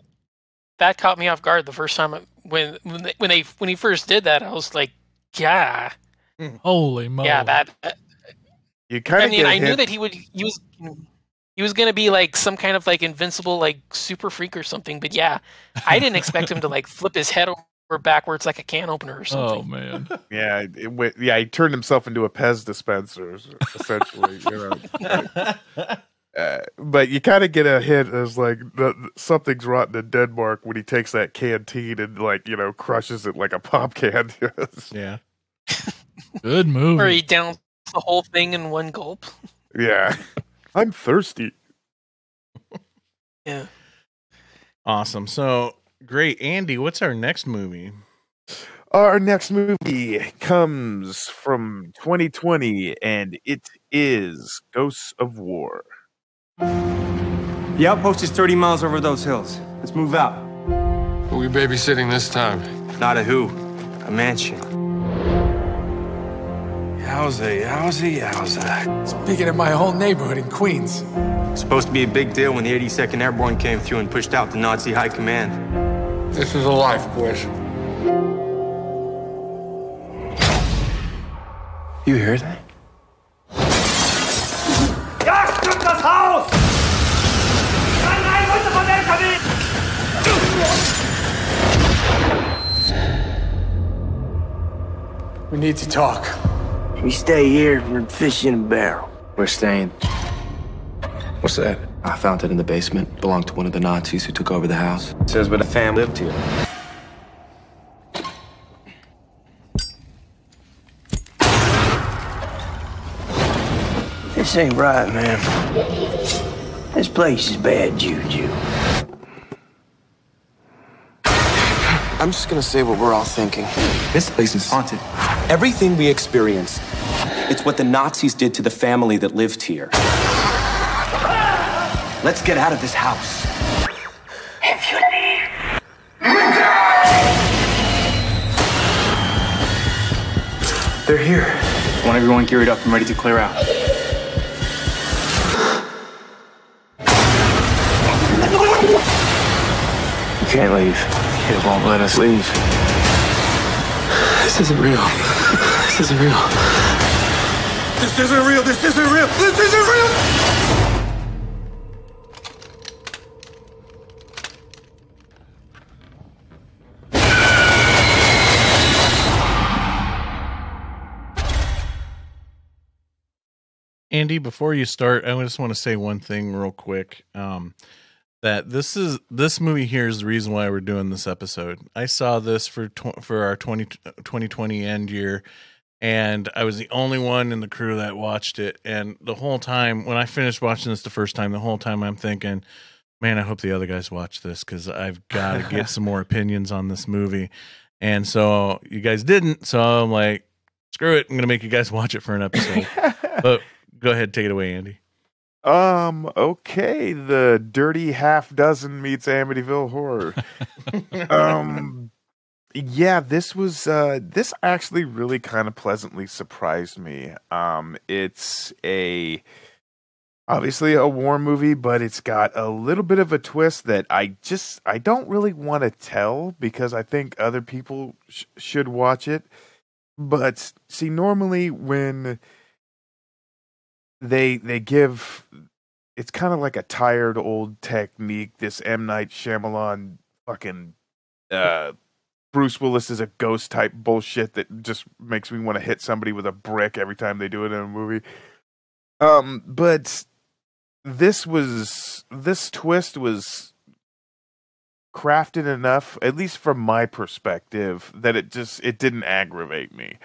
That caught me off guard the first time when when they, when they when he first did that. I was like, yeah, Holy moly! yeah, that. uh, you kind of. I mean, get a I knew that he would. He was. He was gonna be like some kind of like invincible like super freak or something, but yeah, I didn't expect him to like flip his head over backwards like a can opener or something. oh man, Yeah, it went, yeah, he turned himself into a Pez dispenser, essentially. you know. Uh, but you kind of get a hint as like the, something's rotten in Denmark when he takes that canteen and like you know crushes it like a pop can. Yeah, good movie. Where he down the whole thing in one gulp. yeah, I'm thirsty. Yeah. awesome. So great, Andy. What's our next movie? Our next movie comes from 2020, and it is Ghosts of War. The outpost is 30 miles over those hills. Let's move out. Who we babysitting this time? Not a who, a mansion. Yowza, yowza, yowza. Speaking of my whole neighborhood in Queens. Supposed to be a big deal when the 82nd Airborne came through and pushed out the Nazi high command. This is a life, boys. You hear that? We need to talk. We stay here, we're fish in a barrel. We're staying. What's that? I found it in the basement. Belonged to one of the Nazis who took over the house. It Says where the fam lived here. This ain't right, man. This place is bad juju. I'm just gonna say what we're all thinking. This place is haunted. Everything we experience, it's what the Nazis did to the family that lived here. Let's get out of this house. If you leave. They're here. I Want everyone geared up and ready to clear out. You can't leave. It won't let us leave. This isn't real. This isn't real. This isn't real. This isn't real. This isn't real. Andy, before you start, I just want to say one thing real quick. Um, that this is this movie here is the reason why we're doing this episode. I saw this for tw- for our 20, 2020 end year, and I was the only one in the crew that watched it. And the whole time, when I finished watching this the first time, the whole time I'm thinking, man, I hope the other guys watch this because I've got to get some more opinions on this movie. And so you guys didn't, so I'm like, screw it, I'm gonna make you guys watch it for an episode. but go ahead, take it away, Andy. Um, okay, the dirty half dozen meets Amityville horror. um yeah, this was uh this actually really kind of pleasantly surprised me. Um it's a obviously a war movie, but it's got a little bit of a twist that I just I don't really want to tell because I think other people sh- should watch it. But see normally when they they give it's kind of like a tired old technique this M Night Shyamalan fucking uh Bruce Willis is a ghost type bullshit that just makes me want to hit somebody with a brick every time they do it in a movie. Um but this was this twist was crafted enough at least from my perspective that it just it didn't aggravate me.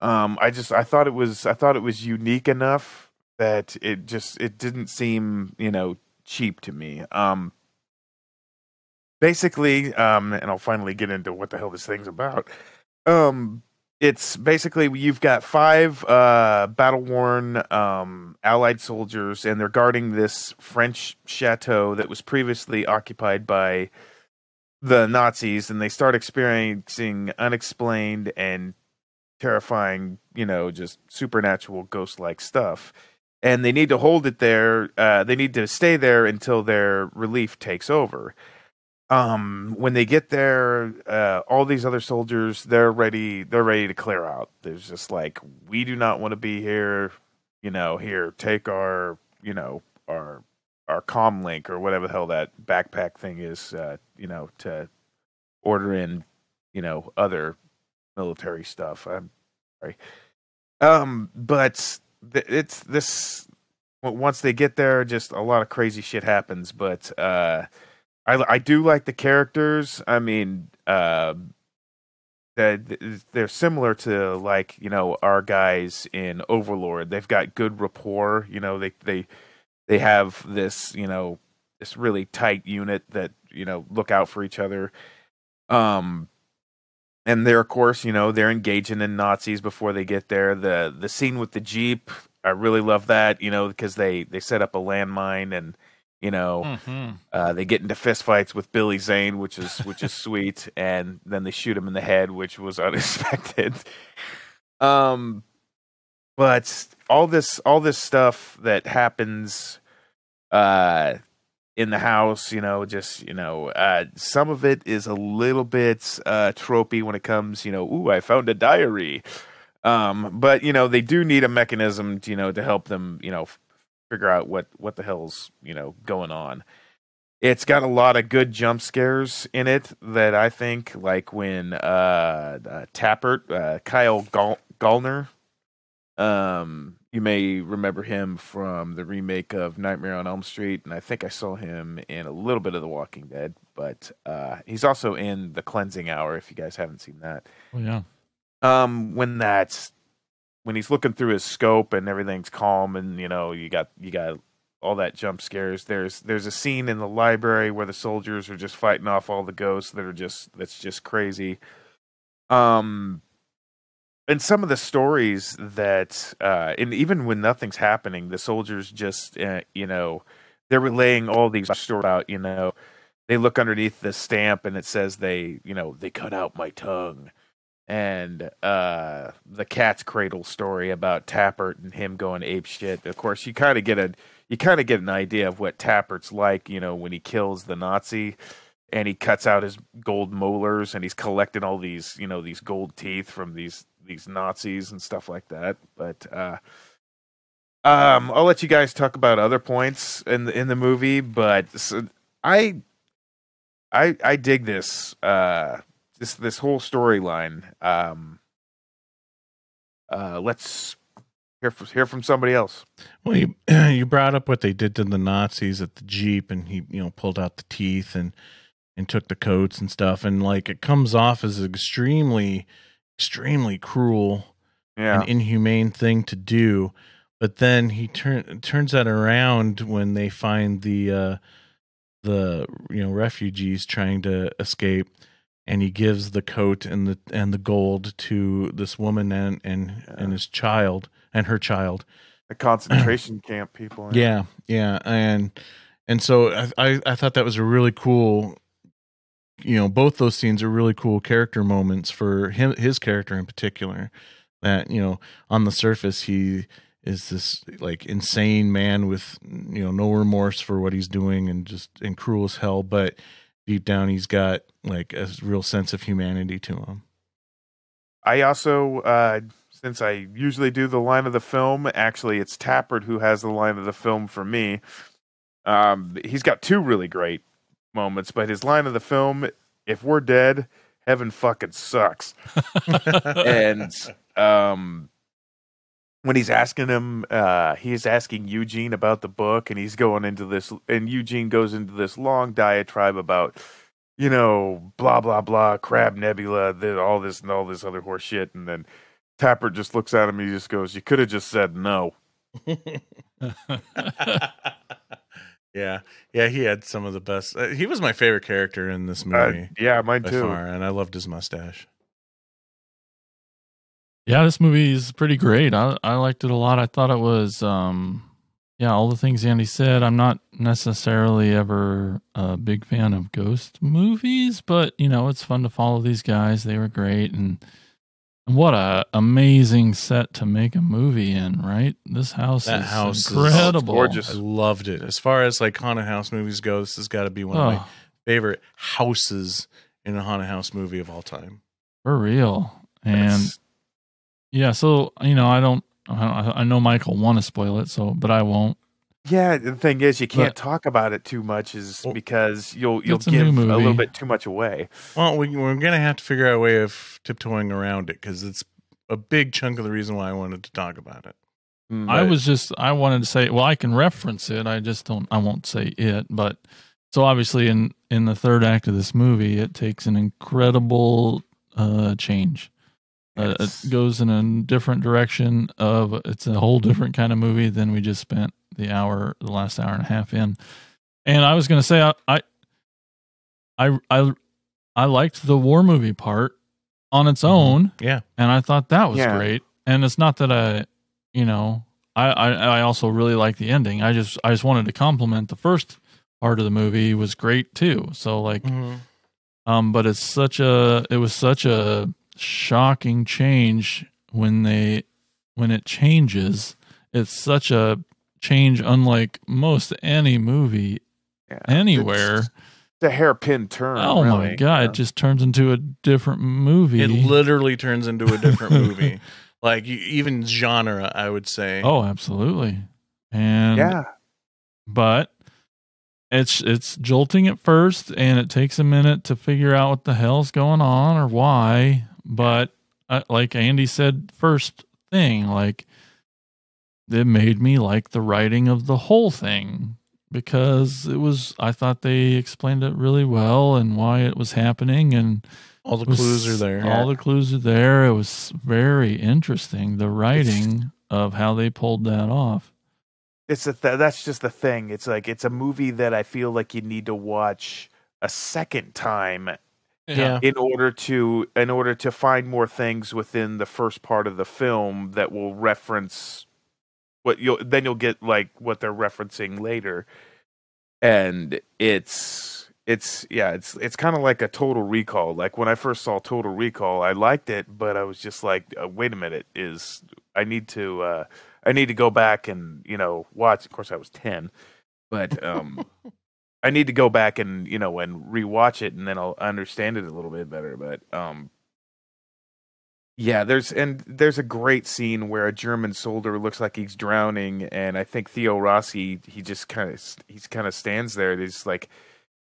Um I just I thought it was I thought it was unique enough that it just it didn't seem you know cheap to me um basically um and i'll finally get into what the hell this thing's about um it's basically you've got five uh battle worn um allied soldiers and they're guarding this french chateau that was previously occupied by the nazis and they start experiencing unexplained and terrifying you know just supernatural ghost like stuff and they need to hold it there. Uh, they need to stay there until their relief takes over. Um, when they get there, uh, all these other soldiers they're ready. They're ready to clear out. There's just like we do not want to be here. You know, here take our you know our our com link or whatever the hell that backpack thing is. Uh, you know to order in you know other military stuff. I'm sorry. Um, but th- it's this once they get there just a lot of crazy shit happens but uh i i do like the characters. I mean uh that they're similar to like you know our guys in overlord. They've got good rapport you know they they they have this you know this really tight unit that you know look out for each other. Um and they're of course you know they're engaging in nazis before they get there. The the scene with the jeep i really love that you know because they they set up a landmine and you know Mhm. uh, they get into fistfights with billy zane which is which is sweet and then they shoot him in the head which was unexpected um but all this all this stuff that happens uh in the house, you know, just you know, uh, some of it is a little bit uh, tropey when it comes, you know, ooh, I found a diary. Um, but you know, they do need a mechanism, to, you know, to help them, you know, f- figure out what what the hell's you know going on. It's got a lot of good jump scares in it that I think, like when uh, uh Tappert, uh, Kyle Gall- Gallner, um, you may remember him from the remake of Nightmare on Elm Street, and I think I saw him in a little bit of The Walking Dead. But uh, he's also in The Cleansing Hour. If you guys haven't seen that, Oh yeah. um, when that's when he's looking through his scope and everything's calm, and you know you got you got all that jump scares. There's there's a scene in the library where the soldiers are just fighting off all the ghosts that are just that's just crazy. Um, and some of the stories that uh and even when nothing's happening the soldiers just uh, you know they're relaying all these stories about you know they look underneath the stamp and it says they you know they cut out my tongue and uh the cat's cradle story about tappert and him going ape shit of course you kind of get a you kind of get an idea of what tappert's like you know when he kills the nazi and he cuts out his gold molars and he's collecting all these you know these gold teeth from these these Nazis and stuff like that. But uh, um, I'll let you guys talk about other points in the in the movie. But so I I I dig this uh this this whole storyline. Um, uh, let's hear from, hear from somebody else. Well, you you brought up what they did to the Nazis at the Jeep, and he you know pulled out the teeth and and took the coats and stuff, and like it comes off as an extremely extremely cruel Yeah. and inhumane thing to do. But then he turn turns that around when they find the uh, the you know refugees trying to escape, and he gives the coat and the and the gold to this woman and and and his child and her child. The concentration camp people. Yeah, yeah, and and so I, I I thought that was a really cool. You know, both those scenes are really cool character moments for him, his character in particular. That you know, on the surface, he is this like insane man with you know no remorse for what he's doing and just and cruel as hell. But deep down, he's got like a real sense of humanity to him. I also, uh, since I usually do the line of the film, actually, it's Tappert who has the line of the film for me. Um, he's got two really great moments, but his line of the film, "If we're dead, heaven fucking sucks," and um, when he's asking him, uh, he's asking Eugene about the book, and he's going into this, and Eugene goes into this long diatribe about, you know, blah blah blah, Crab Nebula, all this and all this other horse shit, and then Tapper just looks at him, and he just goes, "You could have just said no." yeah, yeah, he had some of the best. Uh, he was my favorite character in this Uh, movie. yeah, mine too. far, and I loved his mustache. Yeah, this movie is pretty great. I I liked it a lot. I thought it was um yeah, all the things Andy said. I'm not necessarily ever a big fan of ghost movies, but you know, it's fun to follow these guys. They were great and what a amazing set to make a movie in, right? This house That is house incredible. is I loved it. As far as like haunted house movies go, this has got to be one of my Oh. favorite houses in a haunted house movie of all time. For real. And yeah, so you know, I don't I, I know Michael want to spoil it, so but I won't. Yeah, the thing is, you can't But- talk about it too much, is because you'll you'll It's a give a little bit too much away. Well, we, we're gonna have to figure out a way of tiptoeing around it because it's a big chunk of the reason why I wanted to talk about it. I was just I wanted to say well I can reference it I just don't I won't say it but so obviously in in the third act of this movie it takes an incredible uh change uh, it goes in a different direction of it's a whole different kind of movie than we just spent the hour the last hour and a half in. And I was going to say I, I I I I liked the war movie part on its own Yeah. and I thought that was Yeah. great. And it's not that I you know I, I i also really like the ending. I just i just wanted to compliment the first part of the movie was great too. So like um but it's such a it was such a shocking change when they when it changes it's such a change unlike most any movie anywhere the hairpin turn. oh my really. god it just turns into a different movie It literally turns into a different movie, like even genre. I would say. Oh, absolutely. And Yeah. but it's it's jolting at first and it takes a minute to figure out what the hell's going on or why, but uh, like Andy said first thing, like it made me like the writing of the whole thing because it was I thought they explained it really well and why it was happening and All the was- clues are there. All the clues are there. It was very interesting the writing of how they pulled that off. It's a th- that's just the thing. It's like it's a movie that I feel like you need to watch a second time Yeah. in order to in order to find more things within the first part of the film that will reference what you'll then you'll get like what they're referencing later and it's it's yeah it's it's kind of like a total recall like when i first saw total recall i liked it but i was just like uh, wait a minute is i need to uh i need to go back and you know watch of course i was 10 but um I need to go back and you know and rewatch it, and then I'll understand it a little bit better. But um, yeah, there's and there's a great scene where a German soldier looks like he's drowning, and I think Theo Rossi he just kind of he's kind of stands there. He's like,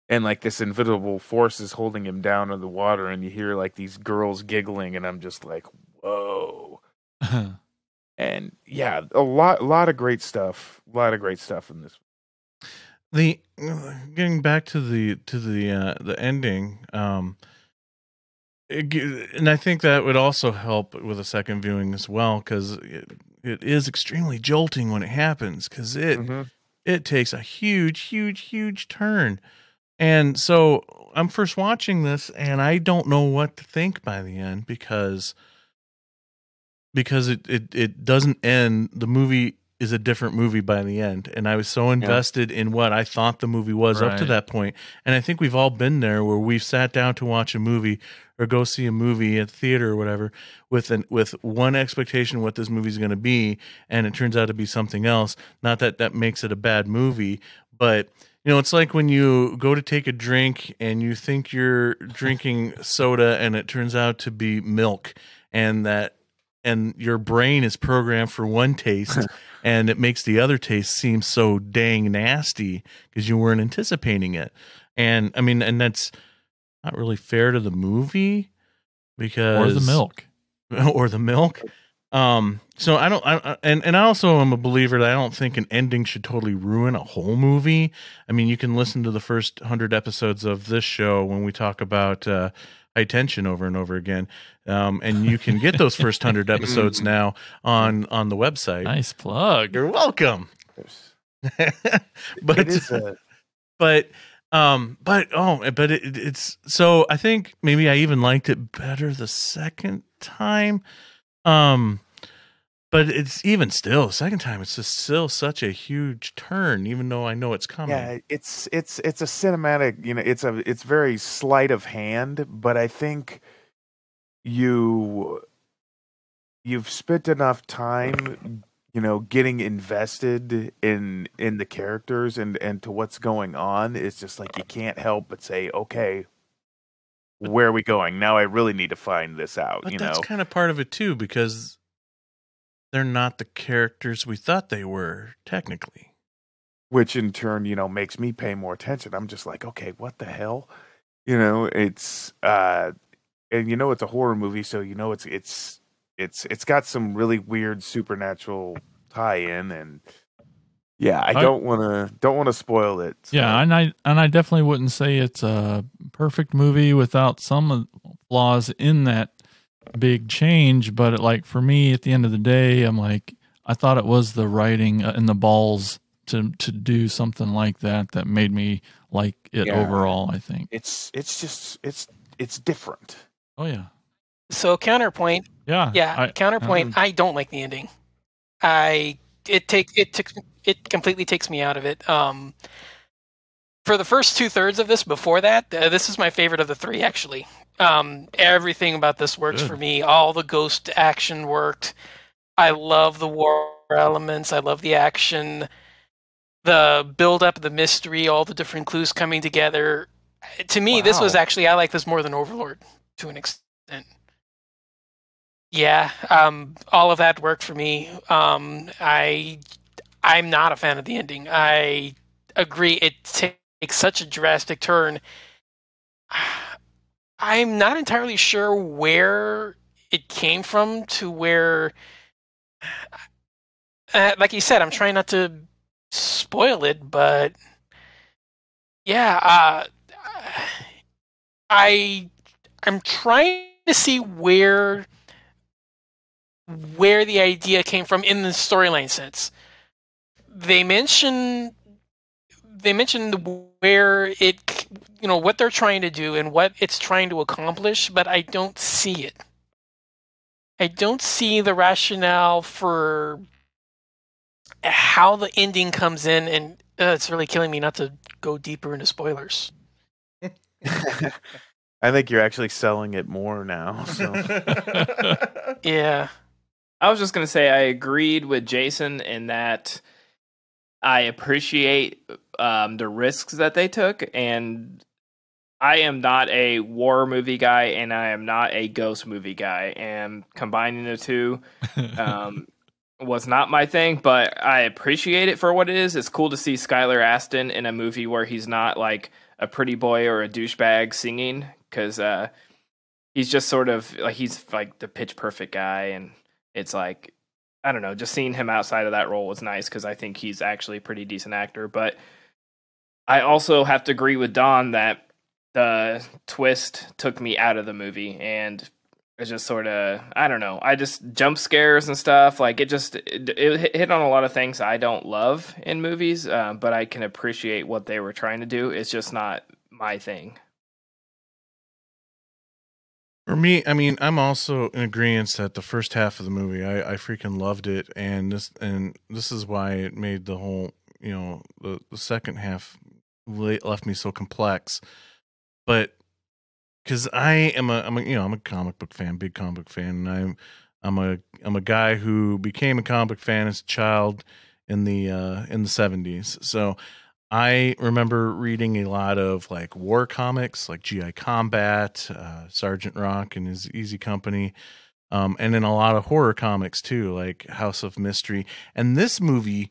and like this invisible force is holding him down in the water, and you hear like these girls giggling, and I'm just like, whoa. and yeah, a lot, a lot of great stuff, a lot of great stuff in this. The getting back to the to the uh the ending um it, and i think that would also help with a second viewing as well because it, it is extremely jolting when it happens because it Mhm. it takes a huge huge huge turn and so i'm first watching this and i don't know what to think by the end because because it it, it doesn't end the movie is a different movie by the end. And i was so invested in what i thought the movie was up to Right. that point. And i think we've all been there where we've sat down to watch a movie or go see a movie at the theater or whatever with an with one expectation what this movie's going to be and it turns out to be something else. Not that that makes it a bad movie but you know it's like when you go to take a drink and you think you're drinking soda and it turns out to be milk and that and your brain is programmed for one taste and it makes the other taste seem so dang nasty because you weren't anticipating it. And i mean and that's not really fair to the movie because or the milk. or the milk. Um so i don't I, I- and and i also am a believer that i don't think an ending should totally ruin a whole movie. I mean you can listen to the first 100 episodes of this show when we talk about uh high tension over and over again. Um and you can get those first 100 episodes now on on the website. Nice plug. you're welcome. But it is a, but um but oh but it, it's so i think maybe i even liked it better the second time. Um but it's even still second time it's just still such a huge turn even though i know it's coming. Yeah, it's it's it's a cinematic. You know, it's a it's very sleight of hand, but I think you you've spent enough time you know getting invested in in the characters and and to what's going on. It's just like you can't help but say okay where are we going? Now i really need to find this out but you that's know? kind of part of it too because they're not the characters we thought they were technically. Which in turn you know makes me pay more attention. I'm just like okay what the hell? You know it's uh and you know it's a horror movie so you know it's it's it's it's got some really weird supernatural tie-in and yeah i I- don't want to don't want to spoil it so- Yeah, and I and I definitely wouldn't say it's a perfect movie without some flaws in that big change. But like for me, at the end of the day, I'm like I thought it was the writing uh, and the balls to to do something like that that made me like it Yeah. overall. I think. it's it's just it's it's different Oh yeah, So counterpoint, yeah, yeah, I- counterpoint. I don't like the ending. I it take it took it completely takes me out of it. Um, for the first two thirds of this, before that, uh, this is my favorite of the three. Actually, um, everything about this works Good. for me. All the ghost action worked. I love the war elements. I love the action, the build up, the mystery, all the different clues coming together. To me, this was actually I like this more than Overlord to an extent. Yeah, um, all of that worked for me. Um, I, I'm not a fan of the ending. I agree. It takes such a drastic turn. I'm not entirely sure where it came from to where, uh, like you said, I'm trying not to spoil it, but yeah, uh, I, I'm trying to see where where the idea came from in the storyline sense. They mention they mentioned where it you know what they're trying to do and what it's trying to accomplish, but I don't see it. I don't see the rationale for how the ending comes in and uh, it's really killing me not to go deeper into spoilers. i think you're actually selling it more now so Yeah. I was just gonna say I agreed with Jason in that I appreciate um, the risks that they took, and I am not a war movie guy, and I am not a ghost movie guy, and combining the two um, was not my thing. But I appreciate it for what it is. It's cool to see Skylar Astin in a movie where he's not like a pretty boy or a douchebag singing, because uh, he's just sort of like he's like the pitch perfect guy, and it's like I don't know, just seeing him outside of that role was nice because I think he's actually a pretty decent actor. But I also have to agree with Don that the twist took me out of the movie and it's just sort of I don't know. I just jump scares and stuff like it just it, it hit on a lot of things I don't love in movies, uh, but I can appreciate what they were trying to do. It's just not my thing. For me, I mean, I'm also in agreement that the first half of the movie, I, I freaking loved it, and this and this is why it made the whole, you know, the, the second half left me so complex. But because I am a, I'm a, you know, I'm a comic book fan, big comic book fan, and I'm, I'm a, I'm a guy who became a comic book fan as a child in the, uh, in the '70s. So I remember reading a lot of like war comics, like GI Combat, uh, Sergeant Rock and his Easy Company, um, and then a lot of horror comics too, like House of Mystery. And this movie,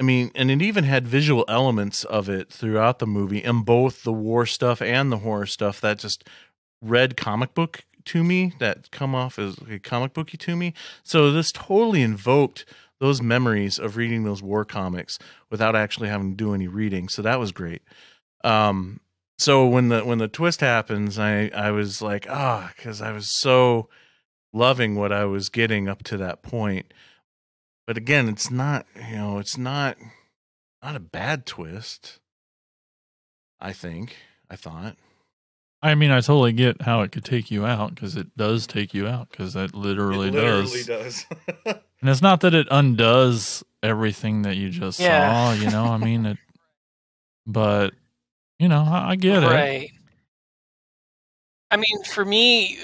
I mean, and it even had visual elements of it throughout the movie, and both the war stuff and the horror stuff that just read comic book to me, that come off as comic booky to me. So this totally invoked those memories of reading those war comics without actually having to do any reading. So that was great. Um, so when the when the twist happens, I I was like, ah, because I was so loving what I was getting up to that point. But again, it's not you know it's not not a bad twist. I think I thought. I mean, I totally get how it could take you out because it does take you out because that literally, it literally does. does. And it's not that it undoes everything that you just Yeah. saw, you know. I mean, it, but you know, I, I get it. Right. I mean, for me,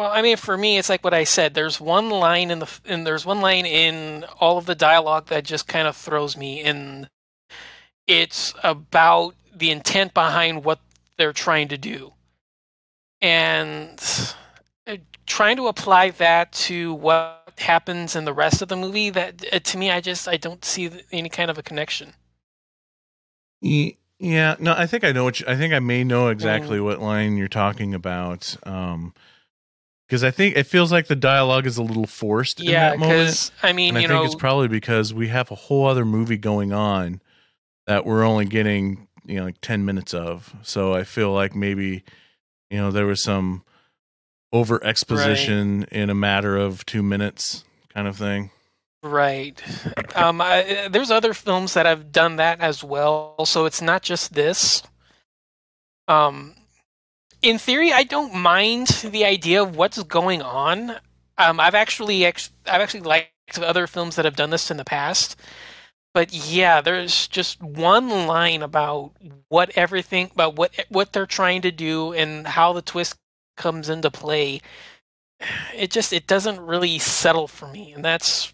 well, I mean, for me, it's like what I said. There's one line in the and there's one line in all of the dialogue that just kind of throws me in. It's about the intent behind what they're trying to do, and uh, trying to apply that to what happens in the rest of the movie. That uh, to me, I just I don't see any kind of a connection. Yeah, no, I think I know what you, I think I may know exactly what line you're talking about. Um, because I think it feels like the dialogue is a little forced in Yeah, that moment. 'cause, I mean, and I think know- it's probably because we have a whole other movie going on that we're only getting you know like ten minutes of. So I feel like maybe you know there was some over exposition in a matter of two minutes, kind of thing. Right. Um, I, there's other films that have done that as well, so it's not just this. Um, in theory, I don't mind the idea of what's going on. Um, I've actually, I've actually liked other films that have done this in the past. But yeah, there's just one line about what everything, about what what they're trying to do, and how the twist comes into play. It just it doesn't really settle for me, and that's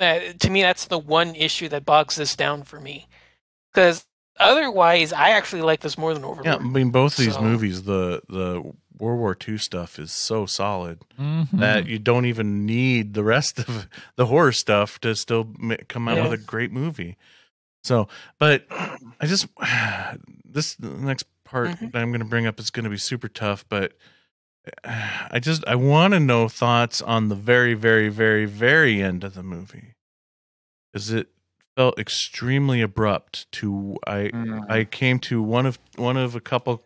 that to me that's the one issue that bogs this down for me because otherwise i actually like this more than overlord Yeah, I mean both of these So- movies, the the World War II stuff is so solid Mhm. that you don't even need the rest of the horror stuff to still come out with a great movie. So, but I just this the next part Mm-hmm. that I'm going to bring up is going to be super tough, but I just I want to know thoughts on the very very very very end of the movie. Is it felt extremely abrupt to I mm. I came to one of one of a couple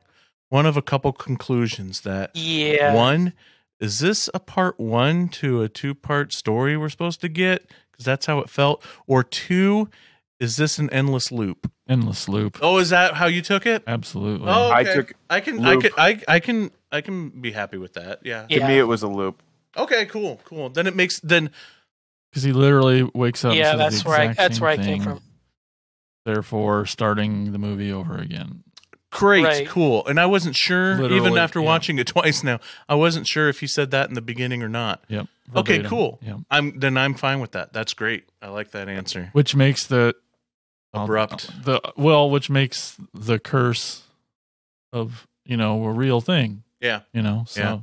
one of a couple conclusions that Yeah. one is this a part one to a two part story we're supposed to get? Because that's how it felt. Or two is this an endless loop? Endless loop. Oh is that how you took it? Absolutely. Oh I took i can i can I, I can i can be happy with that yeah. To me, it was a loop. okay cool cool. Then it makes then because he literally wakes up. Yeah, says that's the where I- that's where I came from. Therefore, starting the movie over again. great Right. cool and i wasn't sure even after yeah. watching it twice now i wasn't sure if he said that in the beginning or not Yep. okay cool Yep. i'm then i'm fine with that that's great i like that answer Which makes the um, abrupt. the well, which makes the curse of you know a real thing. Yeah. You know, so Yeah.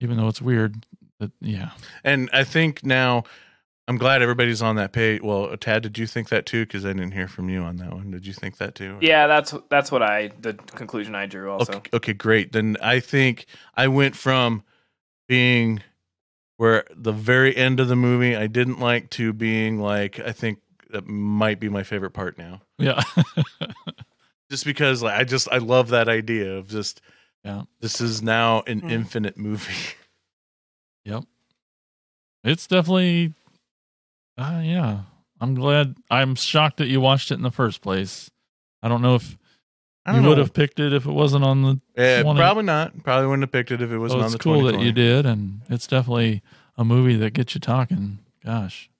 even though it's weird, that yeah, And I think now I'm glad everybody's on that page. Well, Tad, did you think that too? Because I didn't hear from you on that one. Did you think that too? Yeah, that's that's what I the conclusion I drew. Also, Okay, okay, great. Then I think I went from being where the very end of the movie I didn't like to being like I think that might be my favorite part now. yeah, Just because like I just I love that idea of just yeah. this is now an Hmm. infinite movie. Yep. It's definitely uh yeah. I'm glad I'm shocked that you watched it in the first place. I don't know if you don't would know. have picked it if it wasn't on the Yeah, 20 probably not. Probably wouldn't have picked it if it wasn't so on it's the cool that you did and it's definitely a movie that gets you talking. Gosh.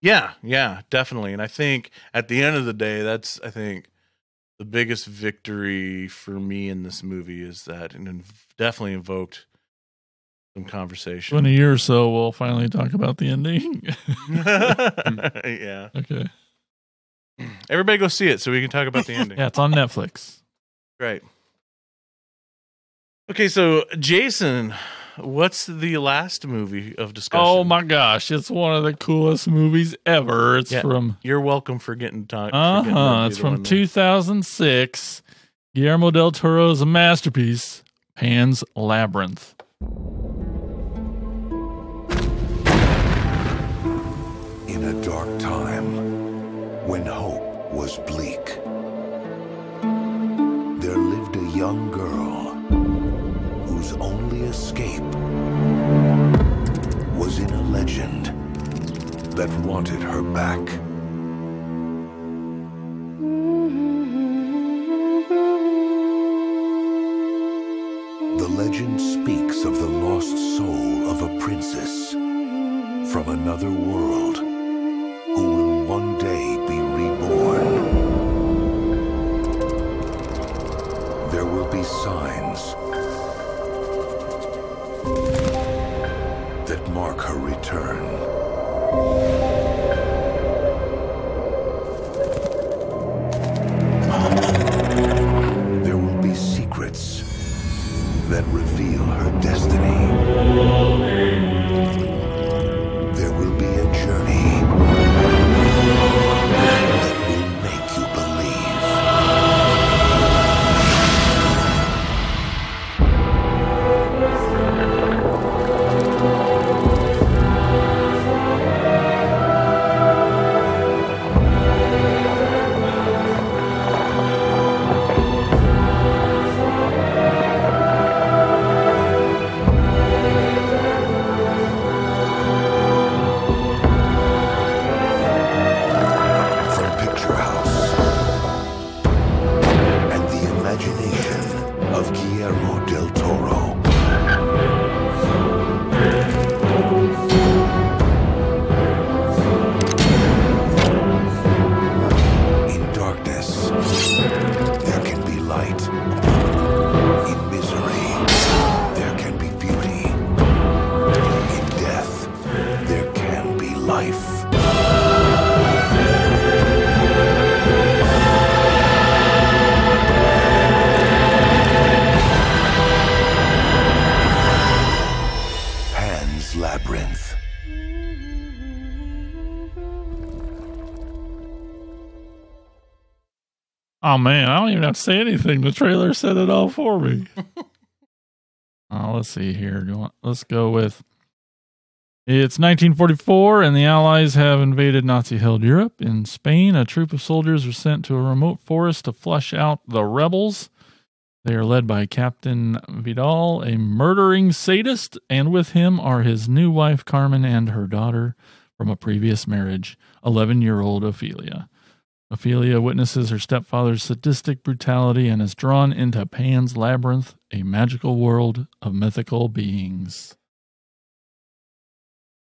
Yeah, yeah, definitely. And I think at the end of the day, that's I think the biggest victory for me in this movie is that it definitely invoked some conversation. In a year or so we'll finally talk about the ending. yeah. okay. Everybody go see it so we can talk about the ending. Yeah, it's on Netflix. Right. Okay, so Jason, what's the last movie of discussion? Oh my gosh, it's one of the coolest movies ever. It's Yeah, from You're welcome for getting time. Uh huh. It's from 2006. Guillermo del Toro's masterpiece, Pan's Labyrinth. When hope was bleak, there lived a young girl whose only escape was in a legend that wanted her back. The legend speaks of the lost soul of a princess from another world who will one day Signs that mark her return. Oh man, I don't even have to say anything. The trailer said it all for me. oh, let's see here. Want, let's go with it's 1944, and the Allies have invaded Nazi held Europe. In Spain, a troop of soldiers are sent to a remote forest to flush out the rebels. They are led by Captain Vidal, a murdering sadist, and with him are his new wife Carmen and her daughter from a previous marriage, 11 year old Ophelia. Ophelia witnesses her stepfather's sadistic brutality and is drawn into Pan's Labyrinth, a magical world of mythical beings.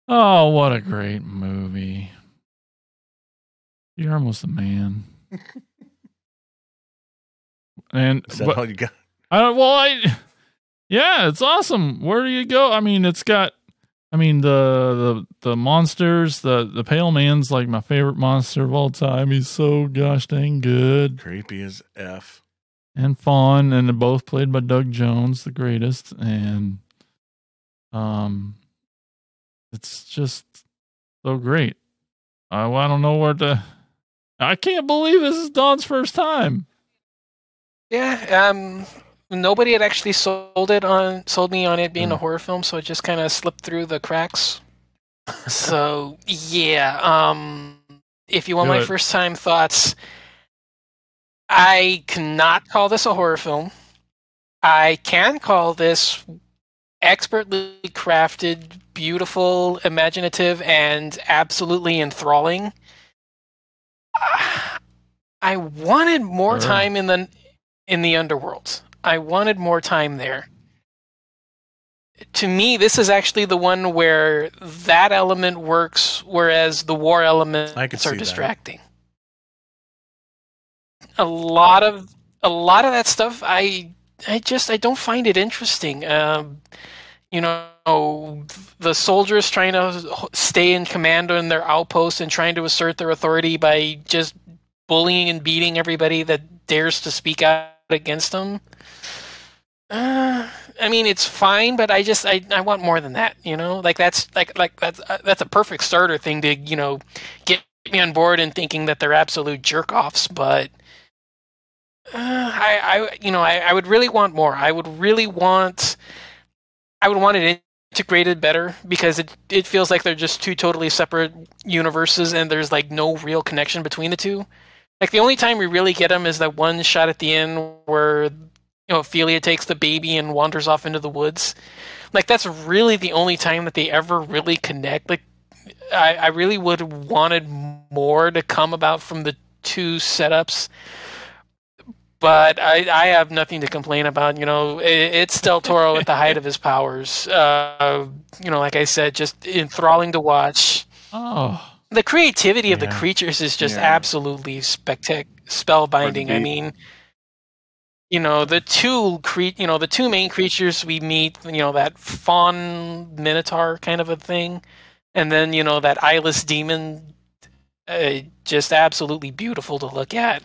Oh, what a great movie. You're almost a man. and Is that but- all you got? I don't, well, I, yeah, it's awesome. Where do you go? I mean, it's got, I mean the the the monsters, the the pale man's like my favorite monster of all time. He's so gosh dang good Creepy as F. and fun, and they're both played by Doug Jones, the greatest, and um, it's just so great. I I don't know where to. I can't believe this is Don's first time. Yeah, um, nobody had actually sold it on sold me on it being Hmm. a horror film, so it just kind of slipped through the cracks. so yeah, um, if you want my Good. first time thoughts, I cannot call this a horror film. I can call this expertly crafted, beautiful, imaginative, and absolutely enthralling. I wanted more time in the in the underworld. I wanted more time there. To me, this is actually the one where that element works, whereas the war elements I could see are that. distracting. A lot of a lot of that stuff, I I just I don't find it interesting. Um, you know, the soldiers trying to stay in command on their outpost and trying to assert their authority by just bullying and beating everybody that dares to speak out against them. Uh, I mean, it's fine, but I just I, I want more than that. You know, like that's like like that's uh, that's a perfect starter thing to you know get me on board and thinking that they're absolute jerk offs. But uh, I I you know I, I would really want more. I would really want I would want it integrated better because it it feels like they're just two totally separate universes and there's like no real connection between the two. Like the only time we really get them is that one shot at the end where you know Ophelia takes the baby and wanders off into the woods. Like that's really the only time that they ever really connect. Like I, I really would have wanted more to come about from the two setups. But I, I have nothing to complain about. You know, it, it's Del Toro at the height of his powers. Uh, you know, like I said, just enthralling to watch. Oh, The creativity of the creatures is just Yeah. absolutely spectac- spellbinding. I mean, you know, the two cre- you know, the two main creatures we meet, you know, that fawn minotaur kind of a thing, and then you know that eyeless demon, uh, just absolutely beautiful to look at.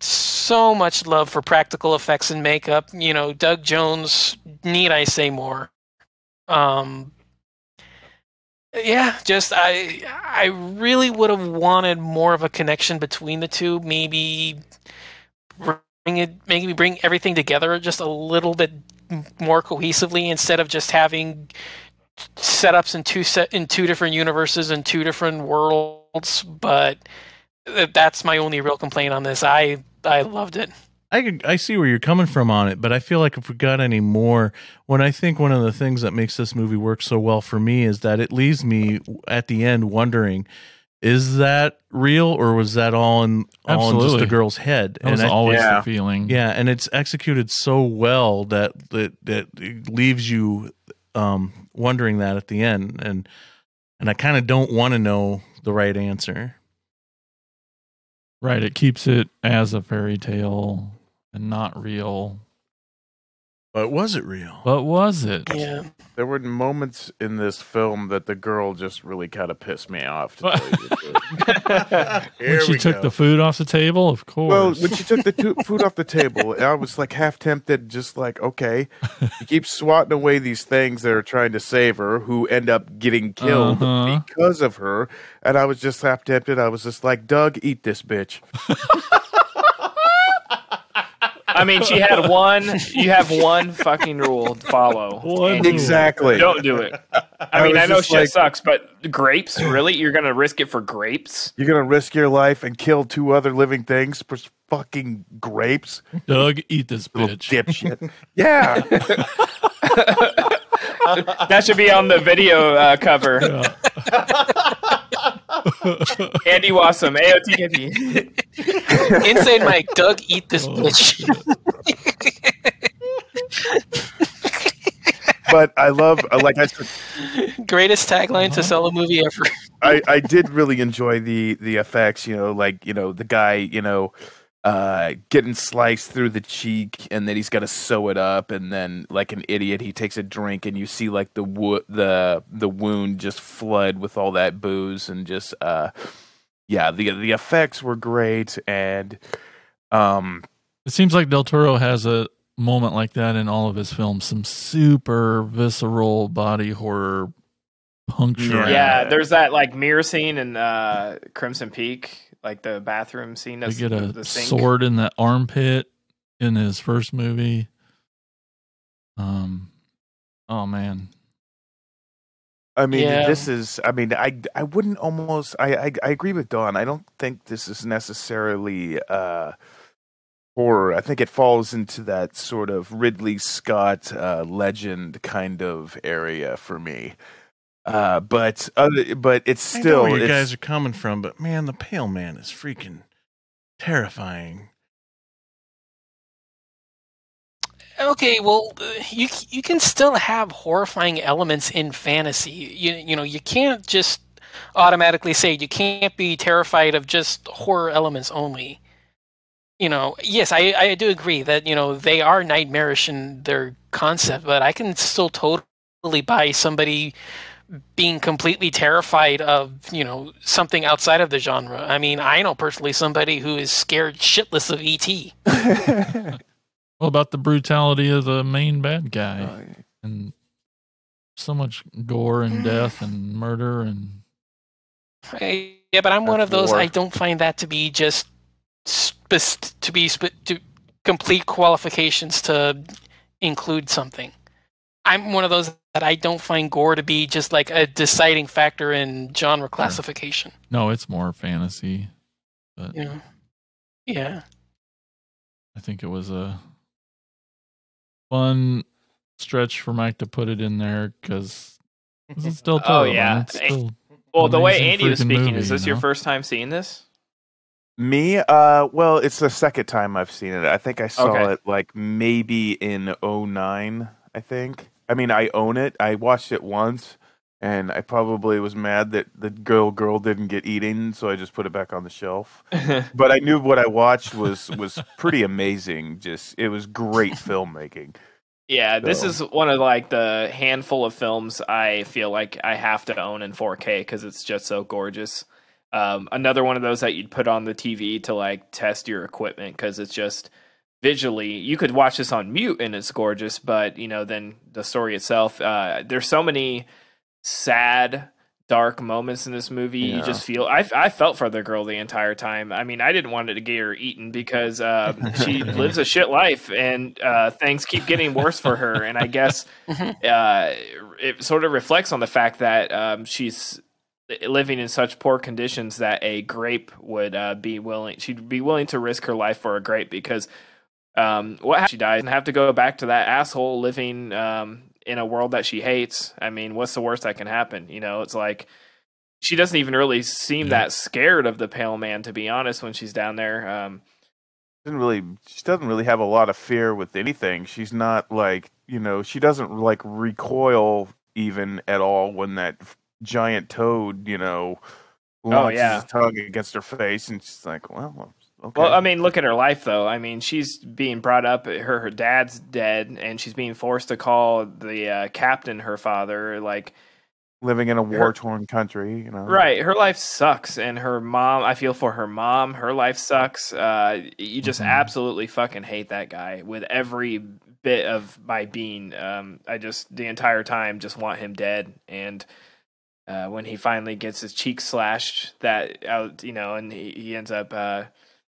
So much love for practical effects and makeup. You know, Doug Jones. Need I say more? Um, yeah, just I I really would have wanted more of a connection between the two. Maybe it, maybe bring everything together just a little bit more cohesively instead of just having setups in two set in two different universes and two different worlds. But that's my only real complaint on this. I I loved it. I could, I see where you're coming from on it, but I feel like if we got any more, when I think one of the things that makes this movie work so well for me is that it leaves me at the end wondering, is that real or was that all in all in just Absolutely. the girl's head? that was I- always yeah. the feeling. yeah, and it's executed so well that that that it leaves you um, wondering that at the end, and and I kind of don't want to know the right answer. Right. It keeps it as a fairy tale and not real. But was it real? But was it? Yeah. There were moments in this film that the girl just really kind of pissed me off. To tell you when she took the food off the table, of course. Well, when she took the tu- food off the table, I was like half tempted, just like, okay, you keep swatting away these things that are trying to save her, who end up getting killed Uh-huh. because of her. And I was just half tempted. I was just like, Doug, eat this bitch. I mean, she had one. You have one fucking rule to follow. One. Exactly. Don't do it. I I mean, I know just shit like- sucks, but grapes? Really? You're gonna risk it for grapes? You're gonna risk your life and kill two other living things for fucking grapes, Doug, eat this little bitch. dipshit. Yeah, That should be on the video uh, cover. Yeah. Andy Wassum, AOTKP. Insane Mike, Doug, eat this Oh, bitch. but I love, uh, like I said, Greatest tagline to sell a movie ever. I, I did really enjoy the the effects. You know, like you know the guy, you know, uh, getting sliced through the cheek, and then he's got to sew it up, and then like an idiot, he takes a drink, and you see like the wo- the the wound just flood with all that booze, and just uh, yeah, the the effects were great, and um, It seems like Del Toro has a moment like that in all of his films. Some super visceral body horror puncture. Yeah, there's that like mirror scene in uh, Crimson Peak, like the bathroom scene. They get a the sink. sword in the armpit in his first movie. Um, oh man, I mean, Yeah. this is. I mean, I I wouldn't almost. I, I I agree with Don. I don't think this is necessarily uh, horror. I think it falls into that sort of Ridley Scott uh, legend kind of area for me. Uh, but other, but it's I know still where you it's, guys are coming from, but man, the Pale Man is freaking terrifying. Okay, well, uh, you you can still have horrifying elements in fantasy. You you know you can't just automatically say you can't be terrified of just horror elements only. You know, yes, I I do agree that you know they are nightmarish in their concept, but I can still totally buy somebody being completely terrified of you know something outside of the genre. I mean, I know personally somebody who is scared shitless of E ET. what about the brutality of the main bad guy Oh, and so much gore and death and murder and Hey, yeah, but I'm one of those. war. I don't find that to be just sp- to be sp- to complete qualifications to include something. I'm one of those that I don't find gore to be just like a deciding factor in genre classification. no, it's more fantasy. But You know? Yeah. I think it was a fun stretch for Mike to put it in there because it's still Oh yeah. man. It's still well, the way Andy was speaking, movie, is this you your first time seeing this? Me, uh, well, it's the second time I've seen it. I think I saw Okay. it like maybe in '09. I think. I mean, I own it. I watched it once, and I probably was mad that the girl girl didn't get eaten, so I just put it back on the shelf. but I knew what I watched was was pretty amazing. Just it was great filmmaking. Yeah, this is one of like the handful of films I feel like I have to own in 4K because it's just so gorgeous. Um, another one of those that you'd put on the TV to like test your equipment because it's just visually you could watch this on mute and it's gorgeous, but you know then the story itself. Uh, there's so many sad, dark moments in this movie. You just feel I I felt for the girl the entire time. I mean, I didn't want it to get her eaten because uh, she lives a shit life and uh, things keep getting worse for her. And I guess uh, it sort of reflects on the fact that um, she's living in such poor conditions that a grape would uh, be willing she'd be willing to risk her life for a grape because um, what she dies and have to go back to that asshole living um, in a world that she hates. I mean, what's the worst that can happen? You know, it's like she doesn't even really seem that scared of the pale man, to be honest, when she's down there. Um, Doesn't really. She doesn't really have a lot of fear with anything. She's not like you know. She doesn't like recoil even at all when that giant toad you know launches Oh, yeah. his tongue against her face, and she's like, well, okay. Well, I mean, look at her life, though. I mean, she's being brought up. Her her dad's dead, and she's being forced to call the uh, captain her father. Like, living in a war torn country, you know. right? Her life sucks, and her mom. I feel for her mom. Her life sucks. Uh, you just absolutely fucking hate that guy with every bit of my being. Um, I just the entire time just want him dead, and. Uh, when he finally gets his cheek slashed, that out, you know, and he, he ends up uh,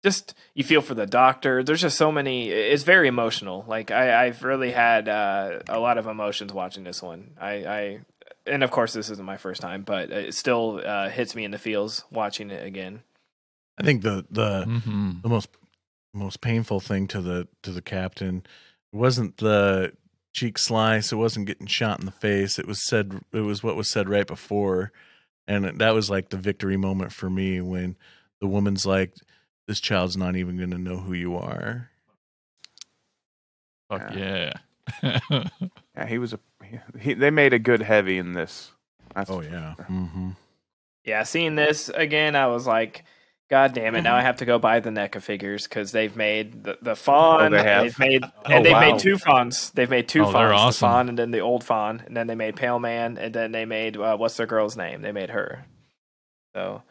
just you feel for the doctor. There's just so many. It's very emotional. Like I, I've really had uh, a lot of emotions watching this one. I, I, and of course this isn't my first time, but it still uh, hits me in the feels watching it again. I think the the Mhm. the most most painful thing to the to the captain wasn't the cheek slice. It wasn't getting shot in the face. It was said. It was what was said right before, and that was like the victory moment for me when the woman's like, "This child's not even going to know who you are." Fuck yeah. Yeah, he was a. He, they made a good heavy in this. That's oh yeah. sure. Mm-hmm. Yeah, seeing this again, I was like, God damn it! Now I have to go buy the NECA figures because they've made the, the fawn. Oh, they have? have made Oh, and they've wow. made two fawns. They've made two Oh, they're fawns: awesome. the fawn and then the old fawn, and then they made Pale Man, and then they made uh, what's their girl's name? They made her. So,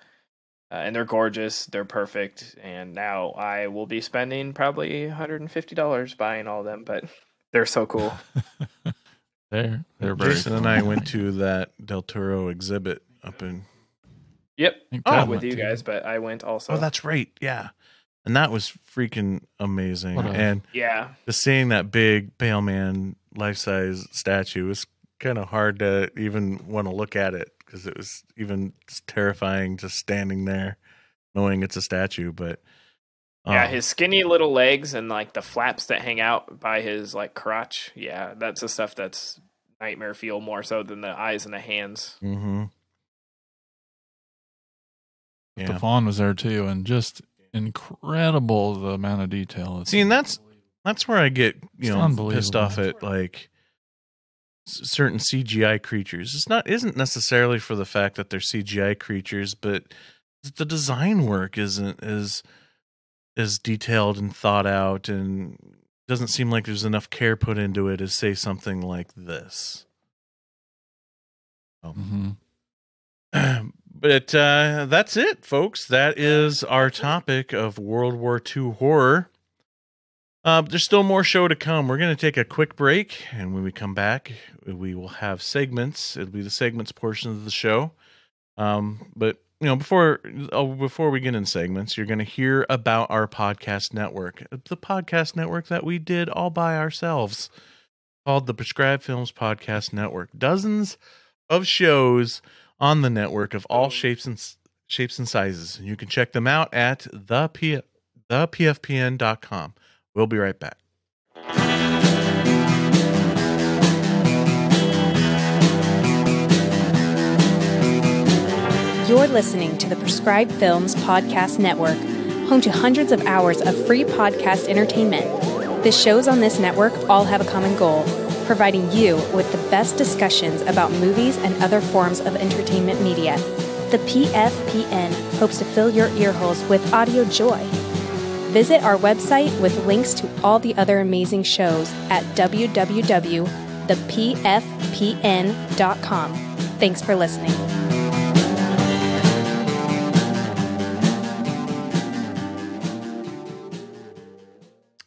uh, and they're gorgeous. They're perfect. And now I will be spending probably 150 dollars buying all of them, but they're so cool. They're they're very. Jason and I went to that Del Toro exhibit up in. Yep, think not Ted with you guys, but I went also. Oh, that's right. Yeah. And that was freaking amazing. A- and yeah. just seeing that big pale man life size statue was kind of hard to even want to look at it because it was even terrifying just standing there knowing it's a statue. But Yeah, um, his skinny little legs and like the flaps that hang out by his like crotch. Yeah, that's the stuff that's nightmare feel more so than the eyes and the hands. mhm. The Yeah. fawn was there too, and just incredible the amount of detail. It's See, and that's that's where I get you It's know pissed off at like s- certain CGI creatures. It's not isn't necessarily for the fact that they're CGI creatures, but the design work isn't as as detailed and thought out, and doesn't seem like there's enough care put into it as say something like this. Mhm. But uh, that's it, folks. That is our topic of World War II horror. Uh, there's still more show to come. We're going to take a quick break, and when we come back, we will have segments. It'll be the segments portion of the show. Um, but you know, before oh, before we get in segments, you're going to hear about our podcast network, the podcast network that we did all by ourselves, called the Prescribed Films Podcast Network. Dozens of shows on the network of all shapes and shapes and sizes. And you can check them out at the P- thepfpn.com. We'll be right back. You're listening to the Prescribed Films Podcast Network, home to hundreds of hours of free podcast entertainment. The shows on this network all have a common goal providing you with the best discussions about movies and other forms of entertainment media. The PFPN hopes to fill your earholes with audio joy. Visit our website with links to all the other amazing shows at www.thepfpn.com. Thanks for listening.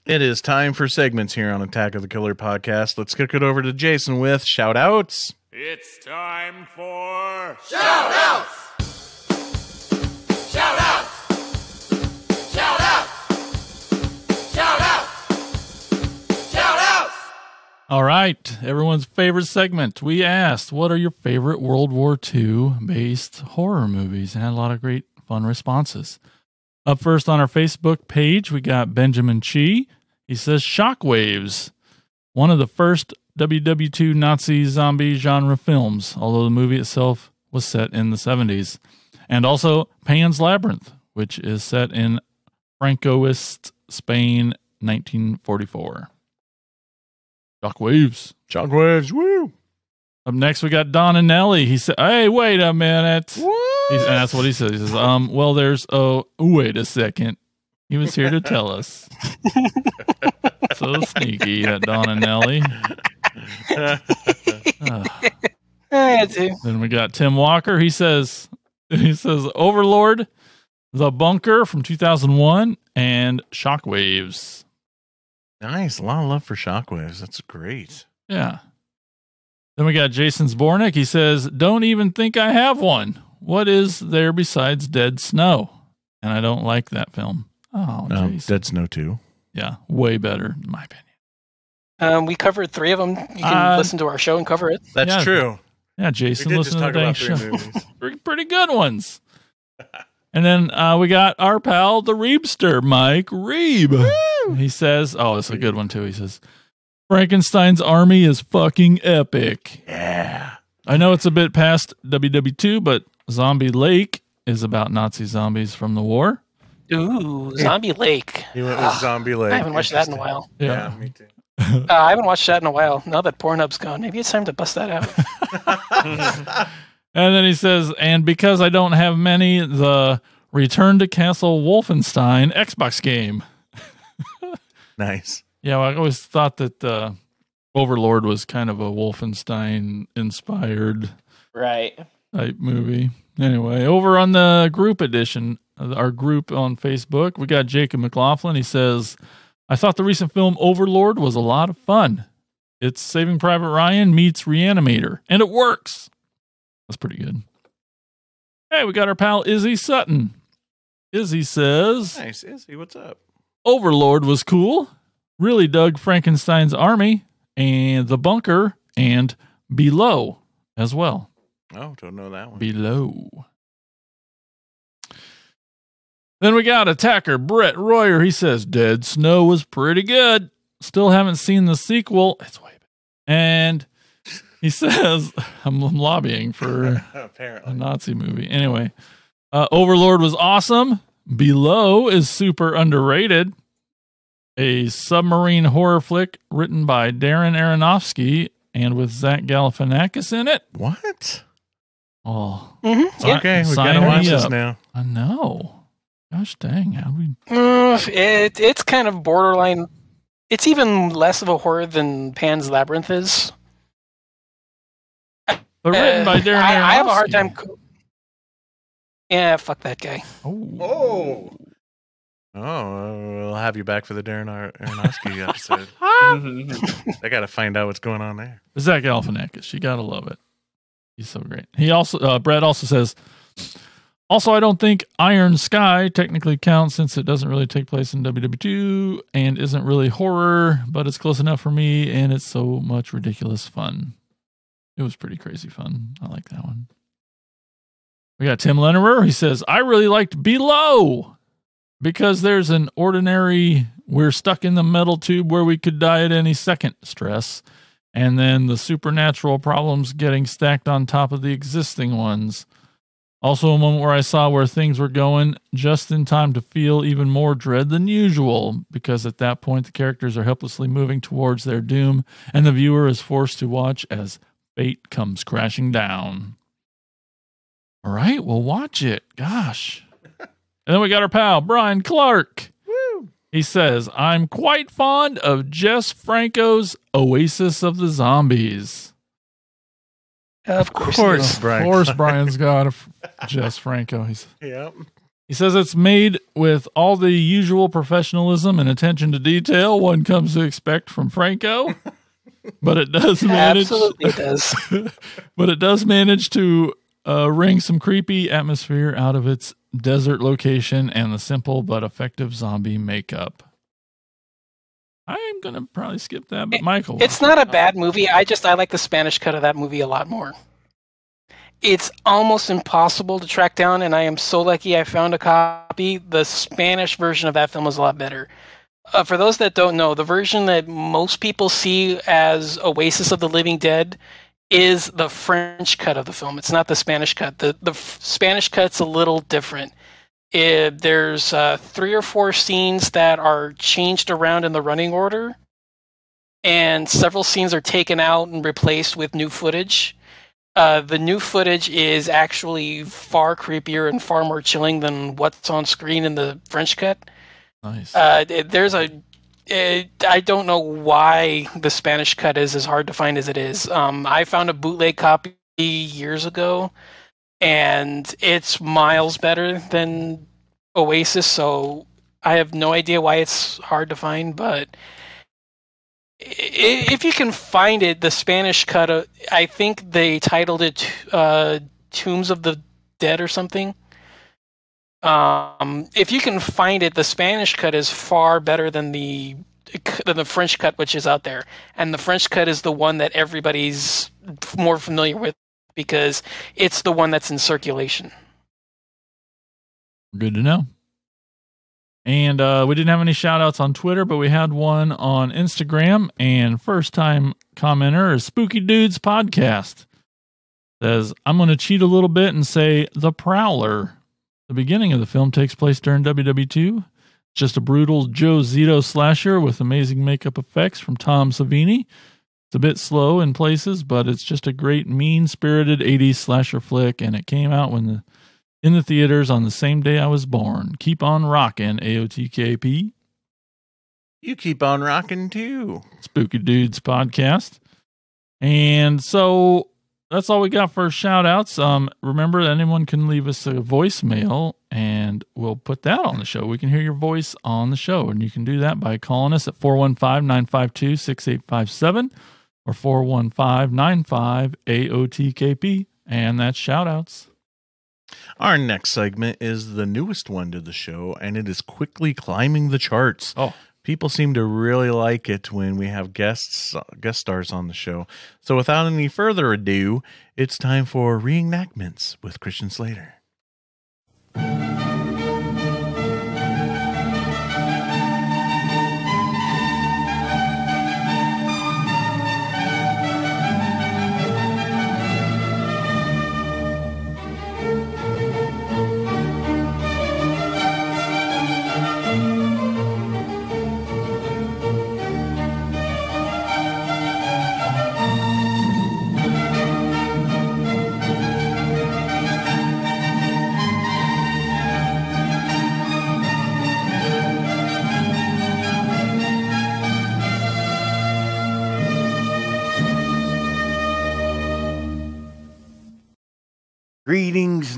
It is time for segments here on Attack of the Killer podcast. Let's kick it over to Jason with shout outs. It's time for Shout outs! All right, everyone's favorite segment. We asked, "What are your favorite World War II based horror movies?" and a lot of great, fun responses. Up first on our Facebook page, we got Benjamin Chi. He says Shockwaves, one of the first WW2 Nazi zombie genre films, although the movie itself was set in the 70s. And also Pan's Labyrinth, which is set in Francoist Spain, 1944. Shockwaves. Shockwaves, woo! Up next, we got Don Anelli. He said, "Hey, wait a minute." He's, and that's what he says. He says, "Um, well, there's oh, wait a second. He was here to tell us." so sneaky, that Don Anelli. Then we got Tim Walker. He says, he says, Overlord, The Bunker from 2001, and Shockwaves. Nice. A lot of love for Shockwaves. That's great. Yeah. Then we got Jason Zbornik. He says, Don't even think I have one. What is there besides Dead Snow? And I don't like that film. Oh, Um, Jason. Dead Snow 2. Yeah, way better, in my opinion. Um, we covered three of them. You can Uh, listen to our show and cover it. That's Yeah. true. Yeah, Jason, listen to the talk show. three movies. pretty, pretty good ones. and then uh, we got our pal, the Reebster, Mike Reeb. He says, oh, it's a good one, too. He says, Frankenstein's army is fucking epic. Yeah. I know it's a bit past WW2, but Zombie Lake is about Nazi zombies from the war. Ooh, Zombie Lake. He went with Ah, Zombie Lake. I haven't watched that in a while. Yeah. me too. Uh, I haven't watched that in a while. Now that Pornhub's gone, maybe it's time to bust that out. And then he says, and because I don't have many, the Return to Castle Wolfenstein Xbox game. Nice. Yeah, well, I always thought that uh, Overlord was kind of a Wolfenstein inspired Right. type movie. Anyway, over on the group edition, uh, our group on Facebook, we got Jacob McLaughlin. He says, I thought the recent film Overlord was a lot of fun. It's Saving Private Ryan meets Reanimator, and it works. That's pretty good. Hey, we got our pal Izzy Sutton. Izzy says, Nice. Izzy, what's up? Overlord was cool. Really dug Frankenstein's army and the bunker and Below as well. Oh, don't know that one. Below. Then we got attacker Brett Royer. He says Dead Snow was pretty good. Still haven't seen the sequel. It's way better. And he says I'm lobbying for Apparently. a Nazi movie. Anyway, uh, Overlord was awesome. Below is super underrated. A submarine horror flick written by Darren Aronofsky and with Zach Galifianakis in it. What? Oh, Mhm. si- Okay, we sign gotta watch this up. now. I know. Gosh dang, how we? Uh, it, it's kind of borderline. It's even less of a horror than Pan's Labyrinth is. But written by Uh, Darren I, I have a hard time. co- Yeah, fuck that guy. Oh. Oh, we'll have you back for the Darren Ar- Aronofsky episode. I got to find out what's going on there. Zach Galifianakis. You gotta love it. He's so great. He also, uh, Brett also says. Also, I don't think Iron Sky technically counts since it doesn't really take place in WW2 and isn't really horror, but it's close enough for me and it's so much ridiculous fun. It was pretty crazy fun. I like that one. We got Tim Lennerer. He says, I really liked Below because there's an ordinary, we're stuck in the metal tube where we could die at any second stress, and then the supernatural problems getting stacked on top of the existing ones. Also, a moment where I saw where things were going just in time to feel even more dread than usual, because at that point the characters are helplessly moving towards their doom, and the viewer is forced to watch as fate comes crashing down. All right, well, watch it. Gosh. And then we got our pal, Brian Clark. Woo. He says, I'm quite fond of Jess Franco's Oasis of the Zombies. Of Of course, course, he of course, Brian's got a f- Jess Franco. He's Yep. he says it's made with all the usual professionalism and attention to detail one comes to expect from Franco, but it does manage. Absolutely does. but it does manage to uh, wring some creepy atmosphere out of its desert location and the simple but effective zombie makeup. I'm gonna probably skip that, but Michael, It's not a bad movie. I just I like the Spanish cut of that movie a lot more. It's almost impossible to track down, and I am so lucky I found a copy. The Spanish version of that film is a lot better. Uh, for those that don't know, the version that most people see as Oasis of the Living Dead is the French cut of the film. It's not the Spanish cut. The the Spanish cut's a little different. It, there's uh, three or four scenes that are changed around in the running order, and several scenes are taken out and replaced with new footage. Uh, the new footage is actually far creepier and far more chilling than what's on screen in the French cut. Nice. Uh, there's a. It, I don't know why the Spanish cut is as hard to find as it is. Um, I found a bootleg copy years ago, and it's miles better than Oasis. So I have no idea why it's hard to find, but if you can find it, the Spanish cut, uh, I think they titled it uh, "Tombs of the Dead" or something. Um, if you can find it, the Spanish cut is far better than the than the French cut, which is out there, and the French cut is the one that everybody's more familiar with because it's the one that's in circulation. Good to know. And uh, we didn't have any shout outs on Twitter, but we had one on Instagram. And first time commenter is Spooky Dudes Podcast. Says, I'm going to cheat a little bit and say The Prowler. The beginning of the film takes place during WW2. Just a brutal Joe Zito slasher with amazing makeup effects from Tom Savini. It's a bit slow in places, but it's just a great mean spirited 80s slasher flick. And it came out when the in the theaters on the same day I was born. Keep on rocking, AOTKP. You keep on rocking too. Spooky Dudes podcast. And so that's all we got for shout outs. Um, remember, anyone can leave us a voicemail and we'll put that on the show. We can hear your voice on the show. And you can do that by calling us at 415 952 6857 or 415 95 AOTKP. And that's shout outs. Our next segment is the newest one to the show, and it is quickly climbing the charts. Oh, people seem to really like it when we have guests, guest stars on the show. So, without any further ado, it's time for reenactments with Christian Slater.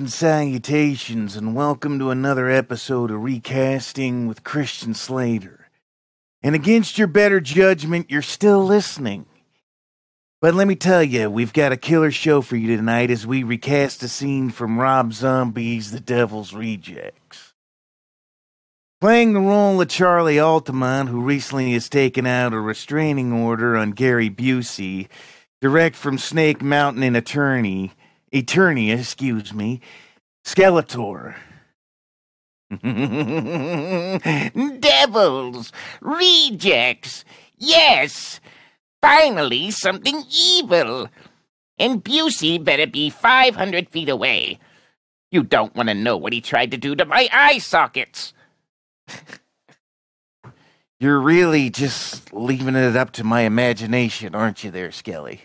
And salutations, and welcome to another episode of Recasting with Christian Slater. And against your better judgment, you're still listening. But let me tell you, we've got a killer show for you tonight as we recast a scene from Rob Zombie's The Devil's Rejects. Playing the role of Charlie Altamont, who recently has taken out a restraining order on Gary Busey, direct from Snake Mountain and Attorney. Eternia, excuse me, Skeletor. Devils! Rejects! Yes! Finally, something evil! And Busey better be 500 feet away. You don't want to know what he tried to do to my eye sockets. You're really just leaving it up to my imagination, aren't you, there, Skelly?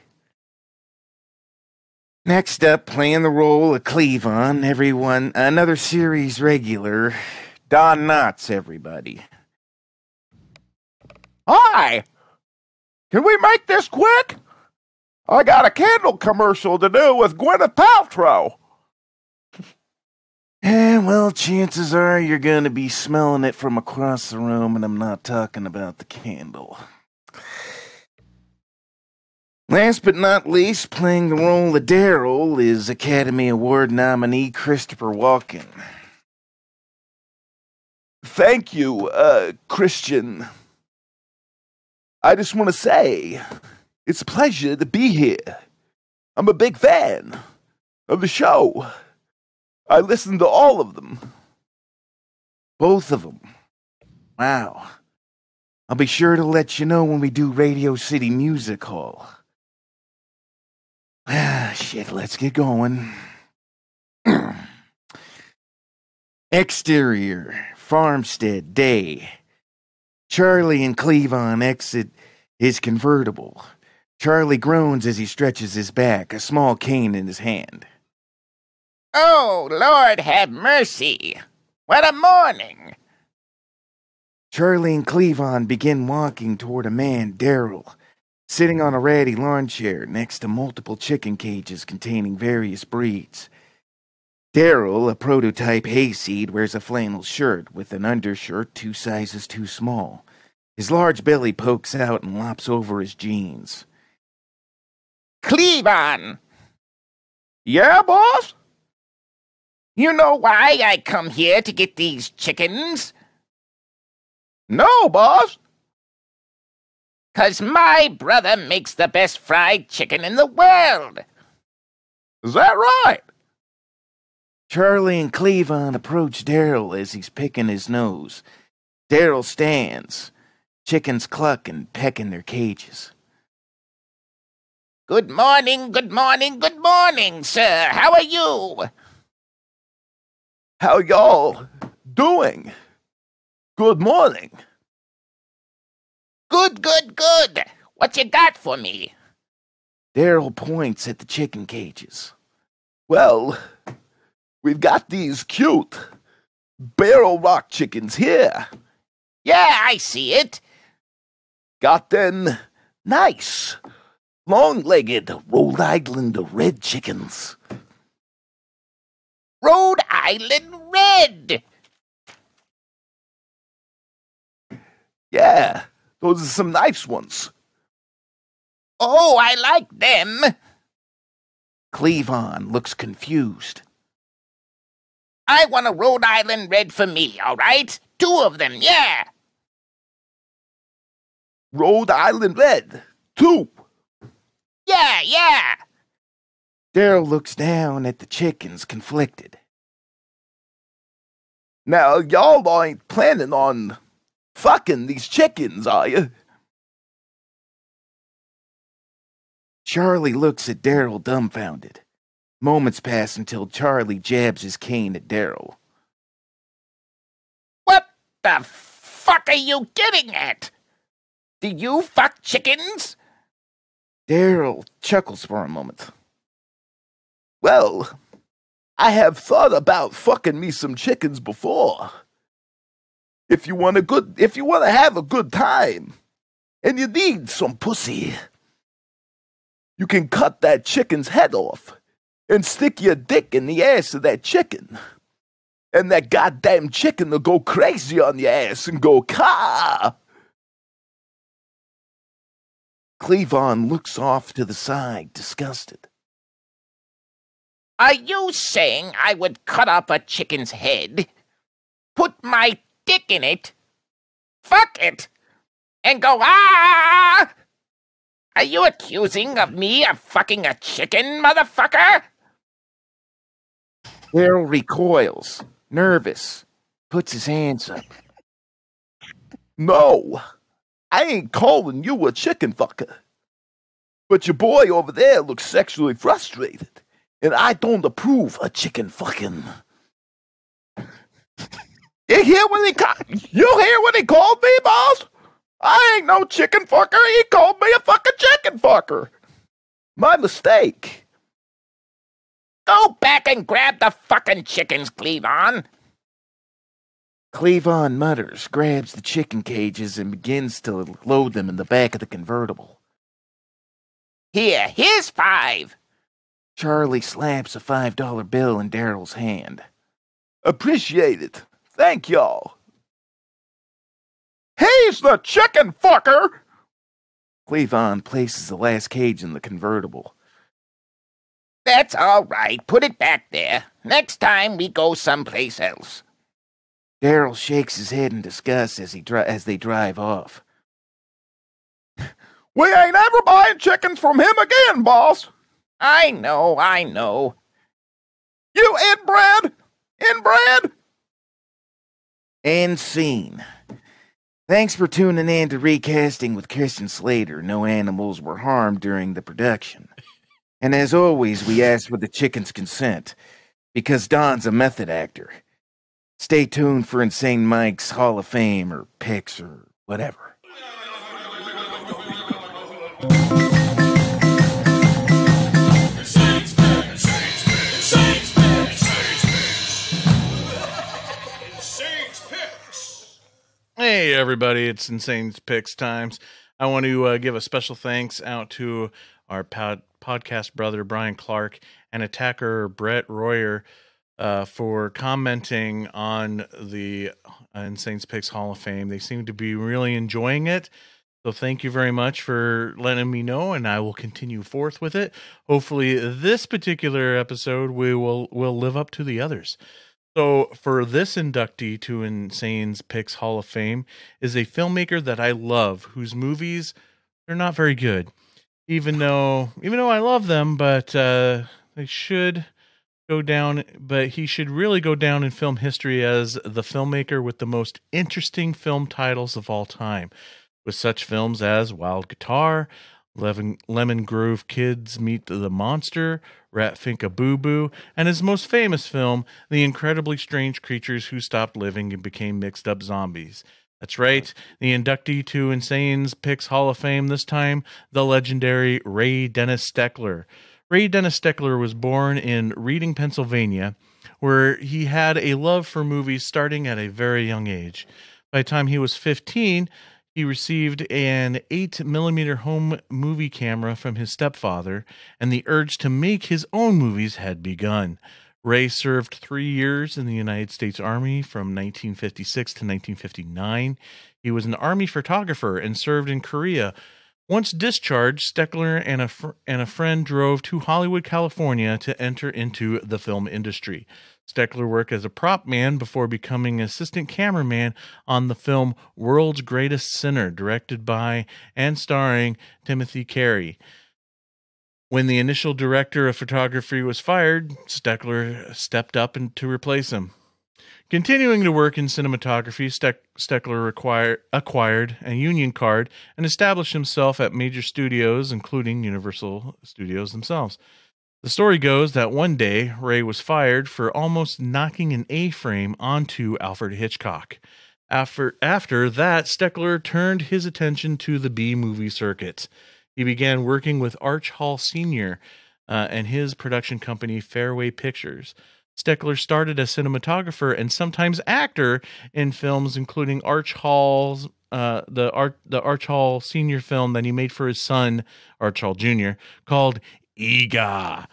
Next up, playing the role of Cleavon, everyone, another series regular, Don Knotts, everybody. Hi! Can we make this quick? I got a candle commercial to do with Gwyneth Paltrow. Eh, well, chances are you're going to be smelling it from across the room, and I'm not talking about the candle. Last but not least, playing the role of Daryl is Academy Award nominee Christopher Walken. Thank you, uh, Christian. I just want to say it's a pleasure to be here. I'm a big fan of the show. I listen to all of them. Both of them. Wow. I'll be sure to let you know when we do Radio City Music Hall. Ah, shit, let's get going. Exterior, farmstead, day. Charlie and Cleavon exit his convertible. Charlie groans as he stretches his back, a small cane in his hand. Oh, Lord have mercy! What a morning! Charlie and Cleavon begin walking toward a man, Daryl, sitting on a ratty lawn chair next to multiple chicken cages containing various breeds. Daryl, a prototype hayseed, wears a flannel shirt with an undershirt two sizes too small. His large belly pokes out and lops over his jeans. Cleavon! Yeah, boss? You know why I come here to get these chickens? No, boss. Cause my brother makes the best fried chicken in the world. Is that right? Charlie and Cleavon approach Daryl as he's picking his nose. Daryl stands. Chickens cluck and peck in their cages. Good morning, good morning, good morning, sir. How are you? How y'all doing? Good morning. Good, good, good. What you got for me? Daryl points at the chicken cages. Well, we've got these cute barred rock chickens here. Yeah, I see it. Got them nice long legged Rhode Island red chickens. Rhode Island Red. Yeah, those are some nice ones. Oh, I like them. Cleavon looks confused. I want a Rhode Island Red for me, all right? Two of them, yeah. Rhode Island red, two. Yeah, yeah. Daryl looks down at the chickens, conflicted. Now, y'all ain't planning on fucking these chickens, are you? Charlie looks at Daryl dumbfounded. Moments pass until Charlie jabs his cane at Daryl. What the fuck are you getting at? Do you fuck chickens? Daryl chuckles for a moment. Well, I have thought about fucking me some chickens before. If you want a good if you want to have a good time and you need some pussy, you can cut that chicken's head off and stick your dick in the ass of that chicken. And that goddamn chicken will go crazy on your ass and go caw. Cleavon looks off to the side, disgusted. Are you saying I would cut off a chicken's head, put my dick in it, fuck it, and go ah? Are you accusing of me of fucking a chicken, motherfucker? Daryl recoils, nervous, puts his hands up. No, I ain't calling you a chicken fucker. But your boy over there looks sexually frustrated, and I don't approve of chicken fucking. You hear what he ca- You hear what he called me, boss? I ain't no chicken fucker. He called me a fucking chicken fucker. My mistake. Go back and grab the fucking chickens, Cleavon. Cleavon mutters, grabs the chicken cages, and begins to load them in the back of the convertible. Here, here's five. Charlie slaps a five dollar bill in Daryl's hand. Appreciate it. Thank y'all. He's the chicken fucker! Cleavon places the last cage in the convertible. That's all right. Put it back there. Next time we go someplace else. Daryl shakes his head in disgust as he dri- as they drive off. We ain't ever buying chickens from him again, boss. I know, I know. You inbred? Inbred? And scene. Thanks for tuning in to Recasting with Christian Slater. No animals were harmed during the production. And as always, we ask for the chicken's consent, because Don's a method actor. Stay tuned for Insane Mike's Hall of Fame or picks or whatever. Hey, everybody, it's Insane Picks Times. I want to uh, give a special thanks out to our pod- podcast brother, Brian Clark, and attacker Brett Royer uh, for commenting on the uh, Insane Picks Hall of Fame. They seem to be really enjoying it. So thank you very much for letting me know, and I will continue forth with it. Hopefully, this particular episode we will will live up to the others. So, for this inductee to Insane's Picks Hall of Fame is a filmmaker that I love, whose movies they're not very good, even though even though I love them, but uh, they should go down. But he should really go down in film history as the filmmaker with the most interesting film titles of all time, with such films as Wild Guitar. Lemon, Lemon Grove Kids Meet the Monster, Rat Pfink a Boo Boo, and his most famous film, The Incredibly Strange Creatures Who Stopped Living and Became Mixed Up Zombies. That's right, the inductee to Insane's Picks Hall of Fame this time, the legendary Ray Dennis Steckler. Ray Dennis Steckler was born in Reading, Pennsylvania, where he had a love for movies starting at a very young age. By the time he was 15, he received an 8 millimeter home movie camera from his stepfather, and the urge to make his own movies had begun. Ray served three years in the United States Army from 1956 to 1959. He was an Army photographer and served in Korea. Once discharged, Steckler and a, fr- and a friend drove to Hollywood, California to enter into the film industry. Steckler worked as a prop man before becoming assistant cameraman on the film World's Greatest Sinner, directed by and starring Timothy Carey. When the initial director of photography was fired, Steckler stepped up and to replace him. Continuing to work in cinematography, Steck- Steckler require, acquired a union card and established himself at major studios, including Universal Studios themselves. The story goes that one day Ray was fired for almost knocking an A frame onto Alfred Hitchcock. After, after that, Steckler turned his attention to the B movie circuit. He began working with Arch Hall Sr. Uh, and his production company, Fairway Pictures. Steckler started as cinematographer and sometimes actor in films, including Arch Hall's uh, the Arch the Arch Hall Senior film that he made for his son Arch Hall Jr. called Eegah.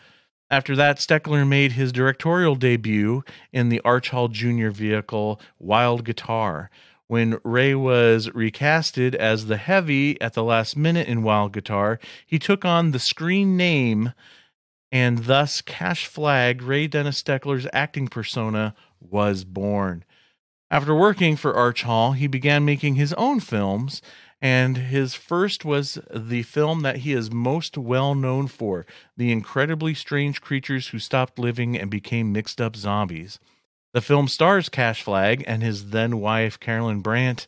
After that, Steckler made his directorial debut in the Arch Hall Jr. vehicle Wild Guitar. When Ray was recasted as the heavy at the last minute in Wild Guitar, he took on the screen name and thus Cash Flagg, Ray Dennis Steckler's acting persona, was born. After working for Arch Hall, he began making his own films, and his first was the film that he is most well known for The Incredibly Strange Creatures Who Stopped Living and Became Mixed Up Zombies. The film stars Cash Flagg and his then wife, Carolyn Brandt.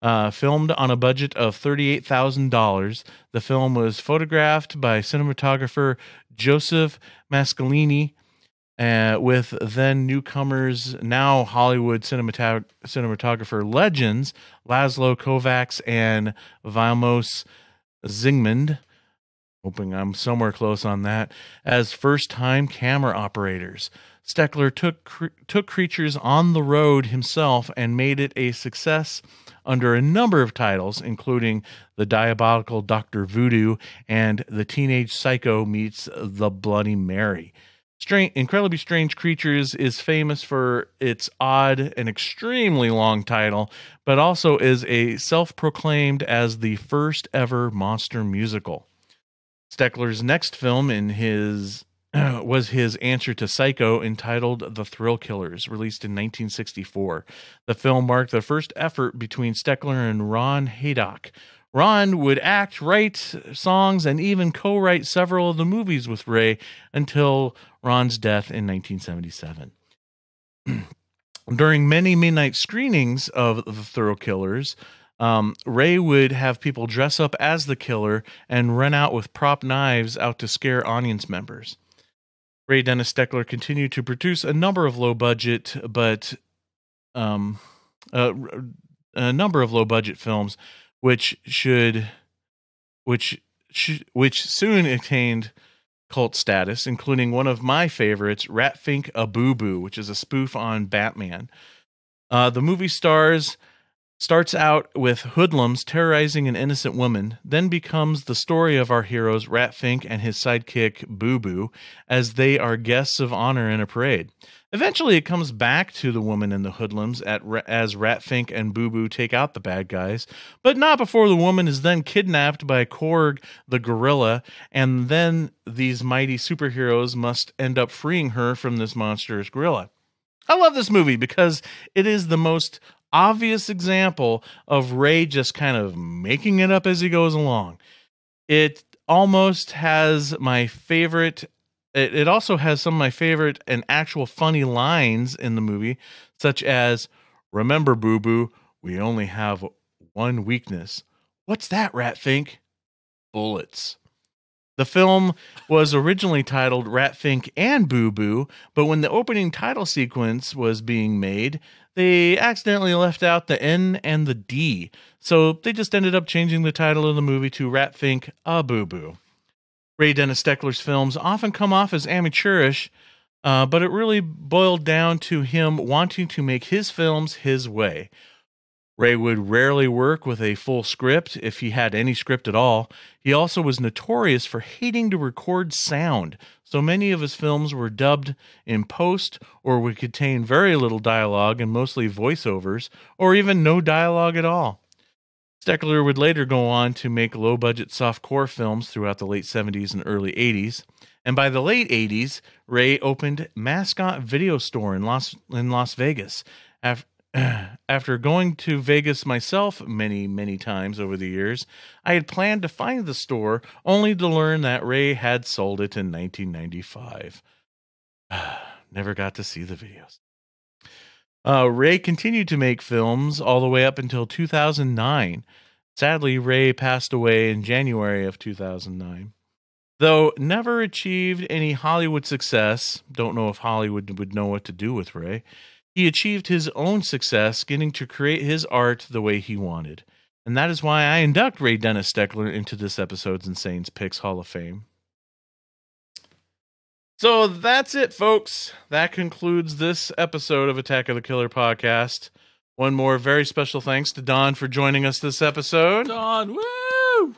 Uh, filmed on a budget of $38,000, the film was photographed by cinematographer Joseph Mascalini uh, with then newcomers, now Hollywood cinematog- cinematographer legends Laszlo Kovacs and Vilmos Zsigmond. Hoping I'm somewhere close on that. As first time camera operators. Steckler took took creatures on the road himself and made it a success under a number of titles, including The Diabolical Dr. Voodoo and The Teenage Psycho Meets The Bloody Mary. Strange, Incredibly Strange Creatures is famous for its odd and extremely long title, but also is a self proclaimed as the first ever monster musical. Steckler's next film in his was his answer to Psycho entitled The Thrill Killers, released in 1964. The film marked the first effort between Steckler and Ron Haydock. Ron would act, write songs, and even co write several of the movies with Ray until Ron's death in 1977. During many midnight screenings of The Thrill Killers, um, Ray would have people dress up as the killer and run out with prop knives out to scare audience members. Ray Dennis Steckler continued to produce a number of low budget, but um, uh, a number of low budget films, which should, which sh- which soon attained cult status, including one of my favorites, Rat Pfink a Boo Boo, which is a spoof on Batman. Uh, the movie stars starts out with hoodlums terrorizing an innocent woman, then becomes the story of our heroes Rat Pfink and his sidekick Boo Boo as they are guests of honor in a parade. Eventually, it comes back to the woman and the hoodlums at, as Rat Pfink and Boo Boo take out the bad guys, but not before the woman is then kidnapped by Korg the gorilla, and then these mighty superheroes must end up freeing her from this monstrous gorilla. I love this movie because it is the most obvious example of Ray just kind of making it up as he goes along. It almost has my favorite. It, it also has some of my favorite and actual funny lines in the movie, such as Remember, Boo Boo, we only have one weakness. What's that, Rat Ratfink? Bullets. The film was originally titled Rat Pfink and Boo Boo, but when the opening title sequence was being made, they accidentally left out the N and the D. So they just ended up changing the title of the movie to Rat Pfink a Boo Boo. Ray Dennis Steckler's films often come off as amateurish, uh, but it really boiled down to him wanting to make his films his way. Ray would rarely work with a full script if he had any script at all. He also was notorious for hating to record sound, so many of his films were dubbed in post or would contain very little dialogue and mostly voiceovers, or even no dialogue at all. Steckler would later go on to make low budget softcore films throughout the late 70s and early 80s. And by the late 80s, Ray opened Mascot Video Store in Las, in Las Vegas. After going to Vegas myself many, many times over the years, I had planned to find the store only to learn that Ray had sold it in 1995. Never got to see the videos. Uh, Ray continued to make films all the way up until 2009. Sadly, Ray passed away in January of 2009. Though never achieved any Hollywood success, don't know if Hollywood would know what to do with Ray, he achieved his own success getting to create his art the way he wanted. And that is why I induct Ray Dennis Steckler into this episode's Insane's Picks Hall of Fame. So that's it, folks. That concludes this episode of Attack of the Killer podcast. One more very special thanks to Don for joining us this episode. Don, woo!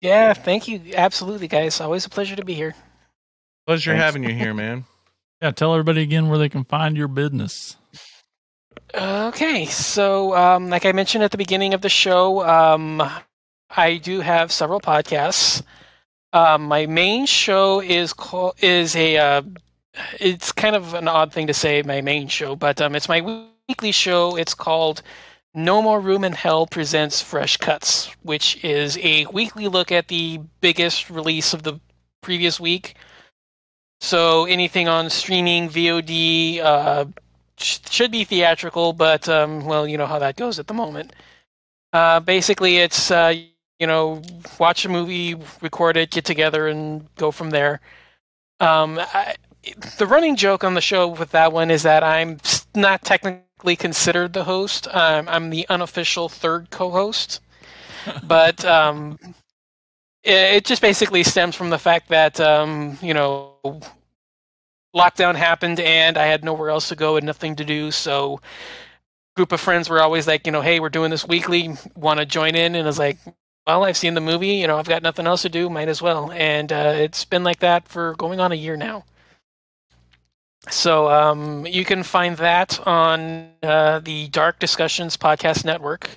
Yeah, thank you. Absolutely, guys. Always a pleasure to be here. Pleasure Thanks. having you here, man. Yeah, tell everybody again where they can find your business. Okay, so um, like I mentioned at the beginning of the show, um, I do have several podcasts. Um, my main show is called is a uh, it's kind of an odd thing to say my main show, but um, it's my weekly show. It's called No More Room in Hell presents Fresh Cuts, which is a weekly look at the biggest release of the previous week. So anything on streaming, VOD, uh, should be theatrical, but um, well, you know how that goes at the moment. Uh, basically, it's uh, you know watch a movie, record it, get together, and go from there. Um, I, the running joke on the show with that one is that I'm not technically considered the host. Um, I'm the unofficial third co-host, but um, it, it just basically stems from the fact that um, you know lockdown happened and I had nowhere else to go and nothing to do. So, group of friends were always like, you know, hey, we're doing this weekly. Want to join in? And I was like, well, I've seen the movie. You know, I've got nothing else to do. Might as well. And uh, it's been like that for going on a year now. So um, you can find that on uh, the Dark Discussions Podcast Network.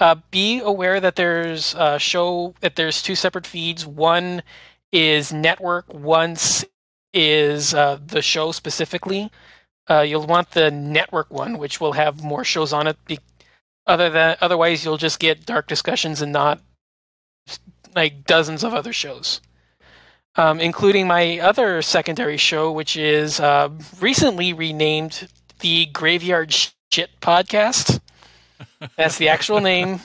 Uh, be aware that there's a show that there's two separate feeds. One is network. One s- is uh, the show specifically. Uh, you'll want the network one, which will have more shows on it. Be- other than otherwise, you'll just get dark discussions and not like dozens of other shows, um, including my other secondary show, which is uh, recently renamed the Graveyard Shit Podcast. That's the actual name.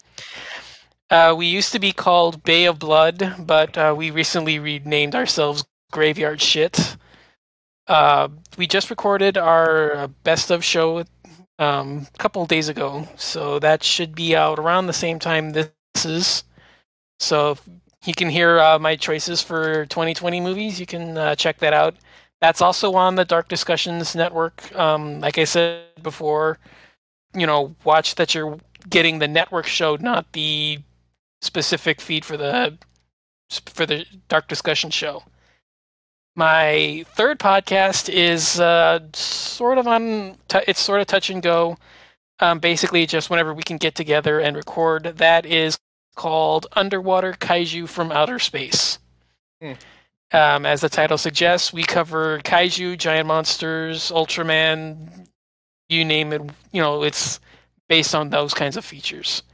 uh, we used to be called Bay of Blood, but uh, we recently renamed ourselves Graveyard Shit. Uh, we just recorded our best of show um, a couple days ago, so that should be out around the same time this is. So you can hear uh, my choices for 2020 movies, you can uh, check that out. That's also on the Dark Discussions Network. Um, like I said before, you know, watch that you're getting the network show, not the specific feed for the for the Dark Discussion show. My third podcast is uh, sort of on. T- it's sort of touch and go. Um, basically, just whenever we can get together and record. That is called Underwater Kaiju from Outer Space. Um, as the title suggests, we cover kaiju, giant monsters, Ultraman, you name it. You know, it's based on those kinds of features.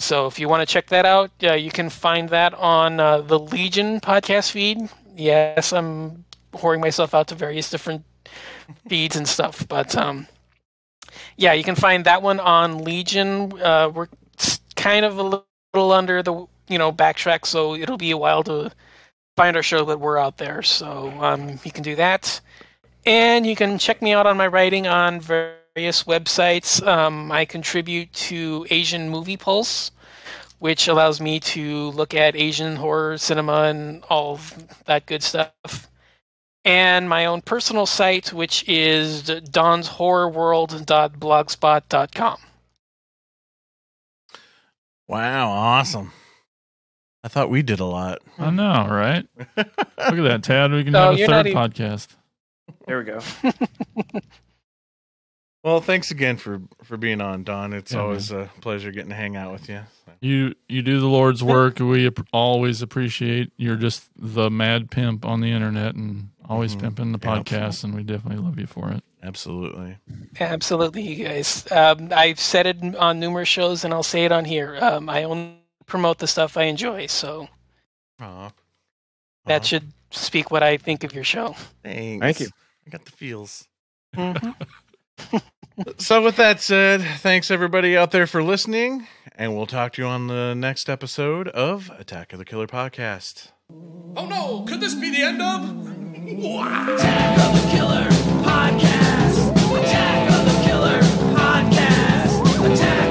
So if you want to check that out, uh, you can find that on uh, the Legion podcast feed. Yes, I'm whoring myself out to various different feeds and stuff, but um, yeah, you can find that one on Legion. Uh, we're kind of a little under the you know backtrack, so it'll be a while to find our show, but we're out there, so um, you can do that. And you can check me out on my writing on various websites. Um, I contribute to Asian Movie Pulse, which allows me to look at Asian horror cinema and all that good stuff. And my own personal site, which is donshorrorworld.blogspot.com. Wow, awesome. I thought we did a lot. I know, right? Look at that, Tad. We can No, have a third even- podcast. There we go. Well, thanks again for for being on, Don. It's Yeah, always a pleasure getting to hang out with you. You you do the Lord's work. We ap- always appreciate. You're just the mad pimp on the internet and always Mhm. pimping the Yeah, podcast, and we definitely love you for it. Absolutely. Absolutely, you guys. Um, I've said it on numerous shows, and I'll say it on here. Um, I only promote the stuff I enjoy, so Aw, that should speak what I think of your show. thanks. Thank you. I got the feels. Mhm. so, with that said, thanks everybody out there for listening, and we'll talk to you on the next episode of Attack of the Killer Podcast. Oh no, could this be the end of? Attack of the Killer Podcast! Attack of the Killer Podcast! Attack!